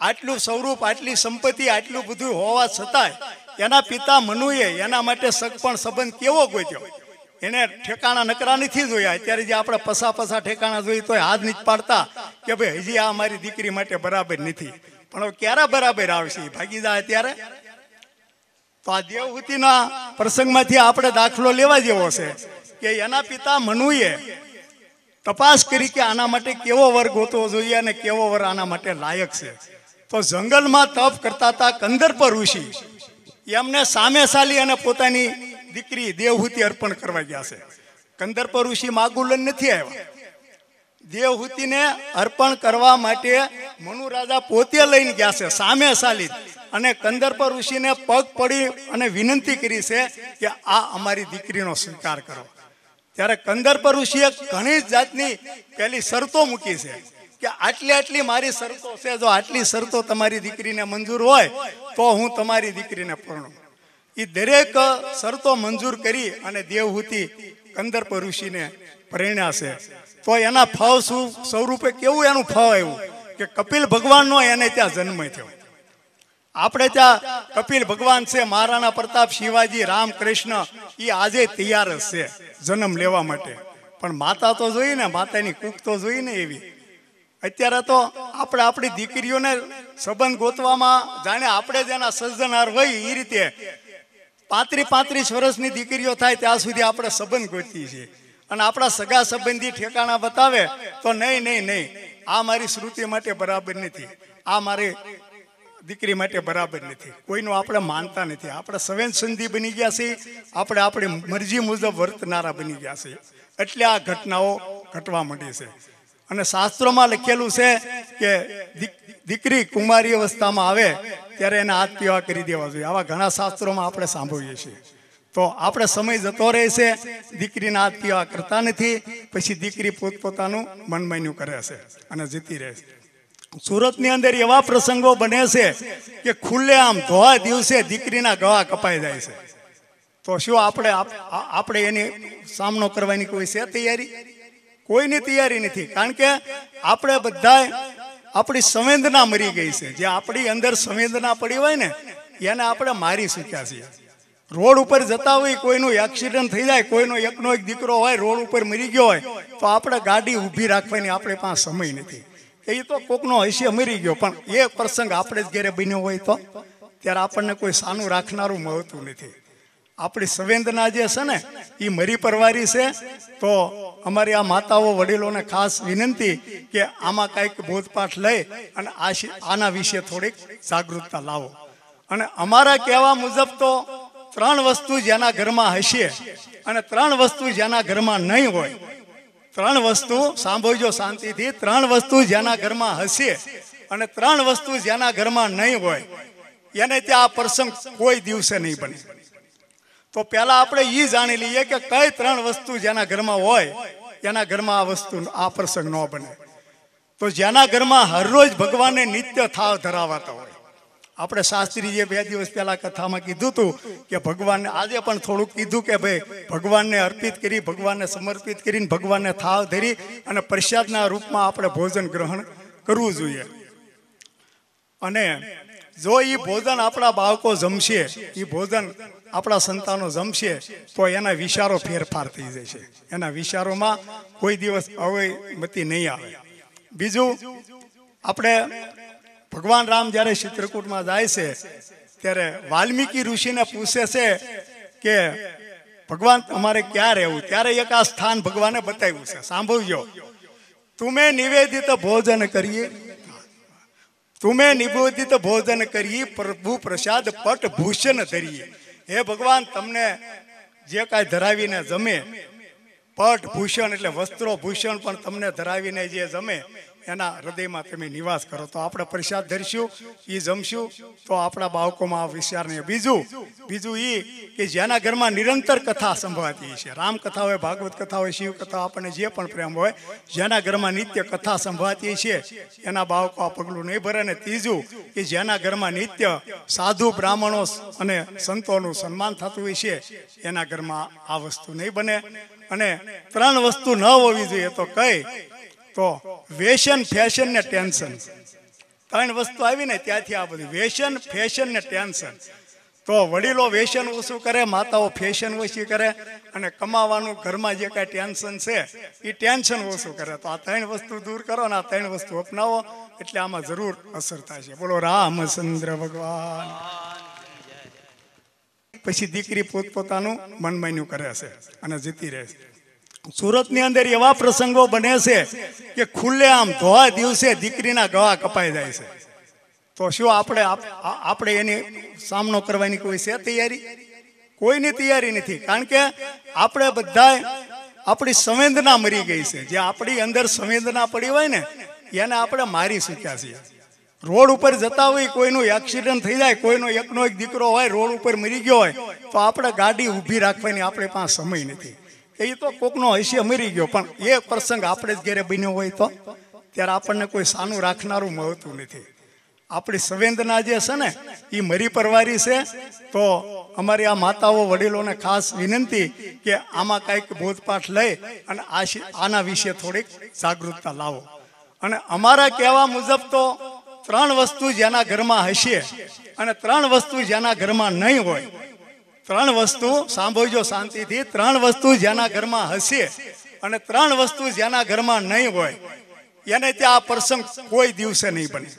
આટલું સ્વરૂપ, આટલી સંપત્તિ, આટલું બધું હોવા છતાંય એના પિતા મનુએ એના માટે સગપણ સંબંધ કેવો ગોત્યો? એને ઠેકાણા નકરા નથી જોયા. અત્યારે જે આપણે પસા પસા ઠેકાણા જોઈએ તો હાથ નથી પાડતા કે ભાઈ હજી આ મારી દીકરી માટે બરાબર નથી. પણ હવે ક્યારે બરાબર આવશે? ભાગીદા અત્યારે? તો આ દેવહૂતિના પ્રસંગમાંથી આપણે દાખલો લેવા જેવો છે. કે એના પિતા મનુએ તપાસ કરી કે આના માટે કેવો વર્ગ હોતો જોઈએ અને કેવો વર આના માટે લાયક છે. તો જંગલમાં તપ કરતા હતા કંદર્પ ઋષિ. એમને સામે સાલી અને પોતાની દીકરી દેવહૂતિ અર્પણ કરવા ગયા છે. કંદર્પ ઋષિ માગુલન નથી આવ્યા. દેવહૂતિને અર્પણ કરવા માટે મનુ રાજા પોતે લઈને ગયા છે સામે સાલી અને કંદર્પ ઋષિને પગ પડી અને વિનંતી કરી છે કે આ અમારી દીકરીનો સ્વીકાર કરો. ત્યારે કંદર્પ ઋષિએ ઘણી જાતની પેલી શરતો મૂકી છે કે આટલી આટલી મારી શરતો છે, જો આટલી શરતો તમારી દીકરીને મંજૂર હોય, તો હું તમારી દીકરીને પરણું. એ દરેક શરતો મંજૂર કરી અને દેવહૂતિ કંદર્પ ઋષિને પ્રેરણા છે. તો એના ફાવ શું? સ્વરૂપે કેવું એનું ફાવ આવ્યું? કે કપિલ ભગવાનનો એને ત્યાં જન્મ થયો. આપણે ત્યાં કપિલ ભગવાન છે, મહારાણા પ્રતાપ શિવાજી રામ કૃષ્ણ એ આજે તૈયાર જ છે જન્મ લેવા માટે. પણ માતા તો જોઈએ ને, માતાની કૂક તો જોઈએ ને એવી. અત્યારે તો આપણે આપણી દીકરીઓને સંબંધ ગોતવામાં જાણે આપણે જેના સર્જનાર હોય એ રીતે. પાંત્રીસ પાંત્રીસ વર્ષની દીકરીઓ થાય ત્યાં સુધી આપણે સંબંધ ગોતીએ છીએ. અને આપણા સગા સંબંધી ઠેકાણા બતાવે તો નહીં નહીં નહીં. આ મારી શ્રુતિ માટે બરાબર નથી. આ મારી દીકરી માટે બરાબર નથી. કોઈનું આપણે માનતા નથી. આપણે સંવેદનશીલ બની ગયા છીએ. આપણે આપણી મરજી મુજબ વર્તનારા બની ગયા છીએ. એટલે આ ઘટનાઓ ઘટવા માંડી છે. અને શાસ્ત્રોમાં લખેલું છે કે દીક- દીકરી કુમારી અવસ્થામાં આવે ત્યારે એને હાથ પીવા કરી દેવા જોઈએ. આવા ઘણા શાસ્ત્રોમાં આપણે સાંભળીએ છીએ. તો આપણે સમય જતો રહે છે. દીકરીના હાથ પીવા કરતા નથી. પછી દીકરી પોતપોતાનું મનમાન્યું કરે છે અને જીતી રહે છે. સુરતની અંદર એવા પ્રસંગો બને છે કે ખુલ્લે આમ ધોવા દિવસે દીકરીના ગળા કપાઈ જાય છે. તો શું આપણે આપણે એની સામનો કરવાની કોઈ છે તૈયારી? કોઈની તૈયારી નથી. કારણ કે આપણે બધા આપણી સંવેદના મરી ગઈ છે. જે આપણી અંદર સંવેદના પડી હોય ને, એને આપણે મારી શક્યા છીએ. રોડ ઉપર જતા હોય, કોઈનું એક્સિડન્ટ થઈ જાય, કોઈનો એકનો એક દીકરો હોય, રોડ ઉપર મરી ગયો હોય, તો આપણે ગાડી ઊભી રાખવાની આપણે પાસે સમય નથી. એ તો કોકનો હશે મરી ગયો, પણ એ પ્રસંગ આપણે જ ઘેરે બન્યો હોય તો. ત્યારે આપણને કોઈ સાનું રાખનારું મળતું નથી. આપણી સંવેદના જે છે ને, એ મરી પરવારી છે. તો અમારી આ માતાઓ વડીલોને ખાસ વિનંતી કે આમાં કંઈક બોધપાઠ લઈ અને આના વિશે થોડીક જાગૃતતા લાવો. અને અમારા કહેવા મુજબ તો ત્રણ વસ્તુ જેના ઘરમાં હશે અને ત્રણ વસ્તુ જેના ઘરમાં નહીં હોય. ત્રણ વસ્તુ સાંભળજો શાંતિથી. ત્રણ વસ્તુ જેના ઘરમાં હશે અને ત્રણ વસ્તુ જેના ઘરમાં નહીં હોય, એને ત્યાં આ પ્રસંગ કોઈ દિવસે નહીં બને. તો પહેલા આપણે એ જાણી લઈએ કે કઈ ત્રણ વસ્તુ જેના ઘરમાં હોય, એના ઘરમાં આ વસ્તુ, આ પ્રસંગ ન બને. તો જેના ઘરમાં હરરોજ ભગવાનને નિત્ય થાવ ધરાવાતા હોય. આપણે શાસ્ત્રીજીએ બે દિવસ પહેલા કથામાં કીધું હતું કે ભગવાનને આજે પણ થોડુંક કીધું કે ભાઈ, ભગવાનને અર્પિત કરી, ભગવાનને સમર્પિત કરીને, ભગવાનને થાવ ધરી અને પ્રસાદના રૂપમાં આપણે ભોજન ગ્રહણ કરવું જોઈએ. અને જો એ ભોજન આપણા બાળકો જમશે એ ભોજન આપણા સંતાનો જમશે, તો એના વિચારો ફેરફાર થઈ જશે. એના વિચારોમાં કોઈ દિવસ અવયમતી નહીં આવે. બીજું, આપણે ભગવાન રામ જ્યારે ચિત્રકૂટમાં જાય છે, ત્યારે વાલ્મીકી ઋષિને પૂછે છે કે, ભગવાન, તમારે ક્યાં રહેવું? ત્યારે એક આ સ્થાન ભગવાને બતાવ્યું છે. સાંભળજો. તુમે નિવેદિત ભોજન કરીએ. તુમે નિવેદિત ભોજન કરીએ, પ્રભુ પ્રસાદ પટ ભૂષણ ધરીએ. હે ભગવાન, તમને જે કાંઈ ધરાવીને જમે, પટ ભૂષણ એટલે વસ્ત્રો ભૂષણ પણ તમને ધરાવીને જે જમે એના હૃદયમાં તમે નિવાસ કરો. તો આપણે પ્રસાદ ધરશું એ જમશું, તો આપણા બાળકોમાં આ વિચાર નહીં બીજું બીજું એ કે જેના ઘરમાં નિરંતર કથા સંભળાતી છે. રામ કથા હોય, ભાગવત કથા હોય, શિવ કથા, આપણને જે પણ પ્રેમ હોય, જેના ઘરમાં નિત્ય કથા સંભળાતી છે, એના બાળકો આ પગલું નહીં ભરે. ને ત્રીજું કે જેના ઘરમાં નિત્ય સાધુ, બ્રાહ્મણો અને સંતોનું સન્માન થતું હોય છે, એના ઘરમાં આ વસ્તુ નહીં બને. અને ત્રણ વસ્તુ ન હોવી જોઈએ તો કઈ તો વેશન, ફેશન ને ટેન્શન. ત્રણ વસ્તુ આવી ને ત્યાંથી આ બધું વેશન, ફેશન ને ટેન્શન. તો વડીલો વેશન ઓછું કરે, માતાઓ ફેશન ઓછી કરે અને કમાવાનું ઘરમાં જે કાંઈ ટેન્શન છે એ ટેન્શન ઓછું કરે. તો આ ત્રણ વસ્તુ દૂર કરો ને આ ત્રણ વસ્તુ અપનાવો, એટલે આમાં જરૂર અસર છે બોલો, રામચંદ્ર ભગવાન. પછી દીકરી પોતપોતાનું મનમાન્યું કરે છે અને જીતી રહે છે. સુરતની અંદર એવા પ્રસંગો બને છે કે ખુલ્લે આમ ધોવા દિવસે દીકરીના ગળા કપાઈ જાય છે. તો શું આપણે આપણે એની સામનો કરવાની કોઈ છે તૈયારી? કોઈની તૈયારી નથી. કારણ કે આપણે બધા આપણી સંવેદના મરી ગઈ છે. જે આપણી અંદર સંવેદના પડી હોય ને, એને આપણે મારી શક્યા છીએ. રોડ ઉપર જતા હોય કોઈનું એક્સિડન્ટ થઈ જાય, કોઈનો એકનો એક દીકરો હોય, રોડ ઉપર મરી ગયો હોય, તો આપણે ગાડી ઊભી રાખવાની આપણે પાસે સમય નથી. એ તો કોકનો હશે મરી ગયો, પણ એ પ્રસંગ આપણે જ ઘેરે બન્યો હોય તો. ત્યારે આપણને કોઈ સાનું રાખનારું મળતું નથી. આપણી સંવેદના જે છે ને એ મરી પરવારી છે. તો અમારી આ માતાઓ વડીલોને ખાસ વિનંતી કે આમાં કંઈક બોધપાઠ લઈ અને આના વિશે થોડીક જાગૃતતા લાવો. અને અમારા કહેવા મુજબ તો ત્રણ વસ્તુ જેના ઘરમાં હશે અને ત્રણ વસ્તુ જેના ઘરમાં નહીં હોય ત્રણ વસ્તુ સાંભળજો શાંતિથી. ત્રણ વસ્તુ જેના ઘરમાં હશે અને ત્રણ વસ્તુ જેના ઘરમાં નહીં હોય, એને ત્યાં આ પ્રસંગ કોઈ દિવસે નહીં બને.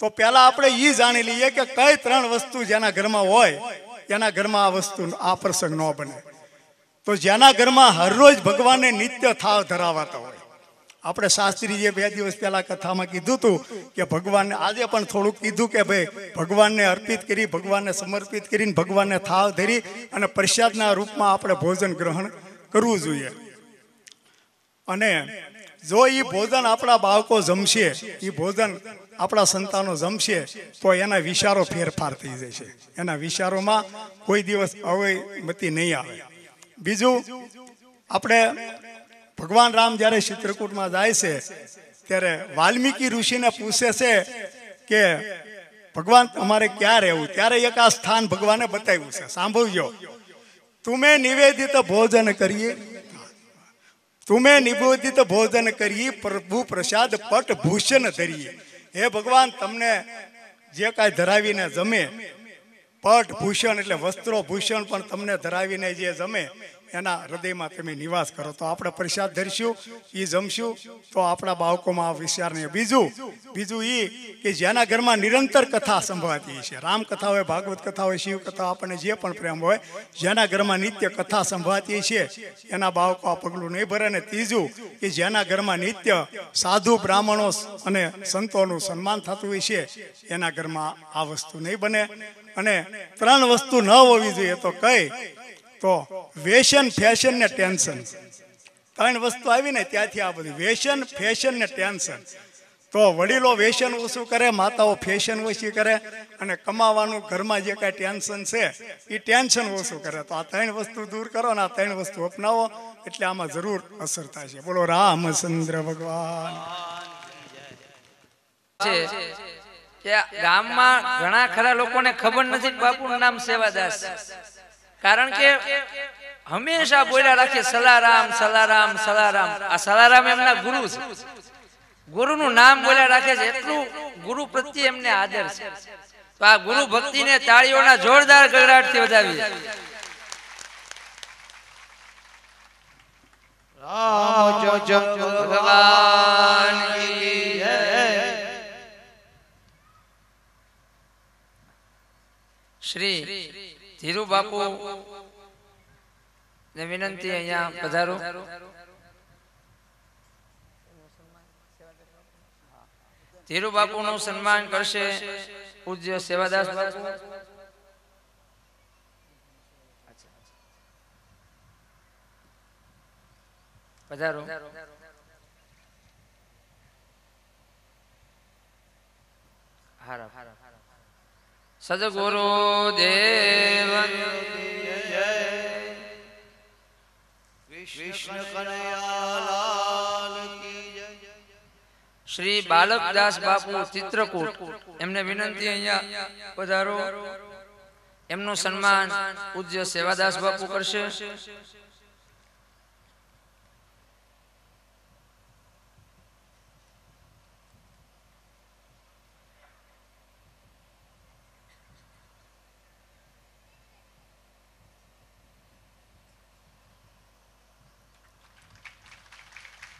તો પહેલા આપણે એ જાણી લઈએ કે કઈ ત્રણ વસ્તુ જેના ઘરમાં હોય, એના ઘરમાં આ વસ્તુ, આ પ્રસંગ ન બને. તો જેના ઘરમાં હરરોજ ભગવાનને નિત્ય થાવ ધરાવાતા હોય. આપણે શાસ્ત્રીજીએ બે દિવસ પહેલા કથામાં કીધું હતું કે ભગવાનને આજે પણ થોડુંક કીધું કે ભાઈ, ભગવાનને અર્પિત કરી, ભગવાનને સમર્પિત કરીને ભગવાનને થાવ ધરી અને પ્રસાદના રૂપમાં આપણે ભોજન ગ્રહણ કરવું જોઈએ. અને જો એ ભોજન આપણા બાળકો જમશે એ ભોજન આપણા સંતાનો જમશે, તો એના વિચારો ફેરફાર થઈ જશે. એના વિચારોમાં કોઈ દિવસ અવયમતી નહીં આવે. બીજું, આપણે ભગવાન રામ જ્યારે ચિત્રકૂટમાં જાય છે, ત્યારે વાલ્મીકી ઋષિને પૂછે છે કે, ભગવાન, તમારે ક્યાં રહેવું? ત્યારે એક આ સ્થાન ભગવાને બતાવ્યું છે. સાંભળજો. તુમે નિવેદિત ભોજન કરીએ. તુમે નિવેદિત ભોજન કરીએ, પ્રભુ પ્રસાદ પટ ભૂષણ ધરીએ. હે ભગવાન, તમને જે કાંઈ ધરાવીને જમે, પટ ભૂષણ એટલે વસ્ત્રો ભૂષણ પણ તમને ધરાવીને જે જમે એના હૃદયમાં તમે નિવાસ કરો. તો આપણે પ્રસાદ ધરશું એ જમશું, તો આપણા બાળકોમાં આ વિચાર નહીં બીજું બીજું એ કે જેના ઘરમાં નિરંતર કથા સંભળાતી રામ કથા હોય, ભાગવત કથા હોય, શિવ કથા આપણને જે પણ પ્રેમ હોય, જેના ઘરમાં નિત્ય કથા સંભળાતી છે, એના બાળકો આ પગલું નહીં ભરે. ને ત્રીજું કે જેના ઘરમાં નિત્ય સાધુ, બ્રાહ્મણો અને સંતોનું સન્માન થતું હોય છે, એના ઘરમાં આ વસ્તુ નહીં બને. અને ત્રણ વસ્તુ ન હોવી જોઈએ તો કઈ? તો વેશન, ફેશન ને ટેન્શન. ત્રણ વસ્તુ આવી ને ત્યાંથી આ બધું વેશન, ફેશન ને ટેન્શન. તો વડીલો વેશન ઓછું કરે, માતાઓ ફેશન ઓછી કરે અને કમાવાનું ઘરમાં જે કાંઈ ટેન્શન છે એ ટેન્શન ઓછું કરે. તો આ ત્રણ વસ્તુ દૂર કરો ને આ ત્રણ વસ્તુ અપનાવો, એટલે આમાં જરૂર અસર છે બોલો, રામચંદ્ર ભગવાન. ગામમાં ઘણા ખરા લોકોને ખબર નથી બાપુ નામ સેવાદાસ. કારણ કે હંમેશા બોલ્યા રાખે સલારામ સલારામ સલારામ આ સલારામ એમના ગુરુ છે. ગુરુનું નામ બોલ્યા રાખે છે એટલું ગુરુ પ્રત્યે એમને આદર છે. તો આ ગુરુ ભક્તિને તાળીઓના જોરદાર ગગડાટથી વધાવી રામચંદ્ર ભગવાન શ્રી ધીરુ બાપુ, ને વિનંતી અહીંયા પધારો. ધીરુ બાપુ નું સન્માન કરશે પૂજ્ય સેવાદાસ બાપુ. પધારો. હારા. સદગુરુ દેવ. કૃષ્ણ શ્રી બાલકદાસ બાપુ ચિત્રકૂટ. એમને વિનંતી અહીંયા પધારો. એમનું સન્માન પૂજ્ય સેવાદાસ બાપુ કરશે.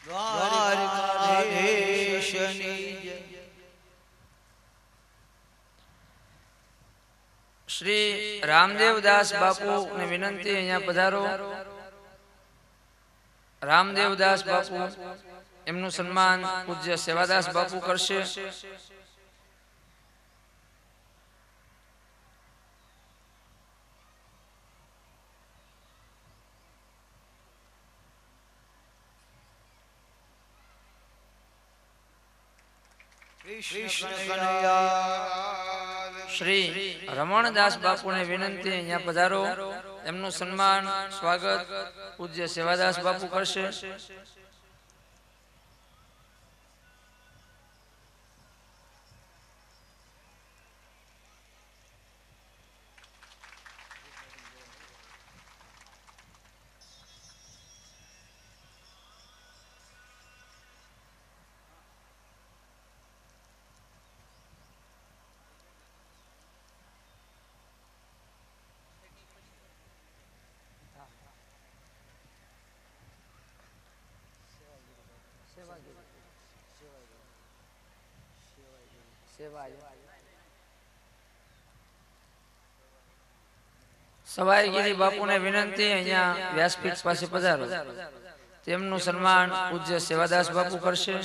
દ્વારકાધીશની શ્રી રામદેવદાસ બાપુ ને વિનંતી અહીંયા પધારો. રામદેવદાસ બાપુ, એમનું સન્માન પૂજ્ય સેવાદાસ બાપુ કરશે. કૃષ્ણ શ્રી રમણદાસ બાપુને વિનંતી અહીંયા પધારો. એમનું સન્માન સ્વાગત. પૂજ્ય સેવાદાસ બાપુ કરશે. સવાઈગીરી બાપુને વિનંતી અહીંયા વ્યાસપીઠ પાસે પધારો. તેમનું સન્માન પૂજ્ય સેવાદાસ બાપુ કરશે.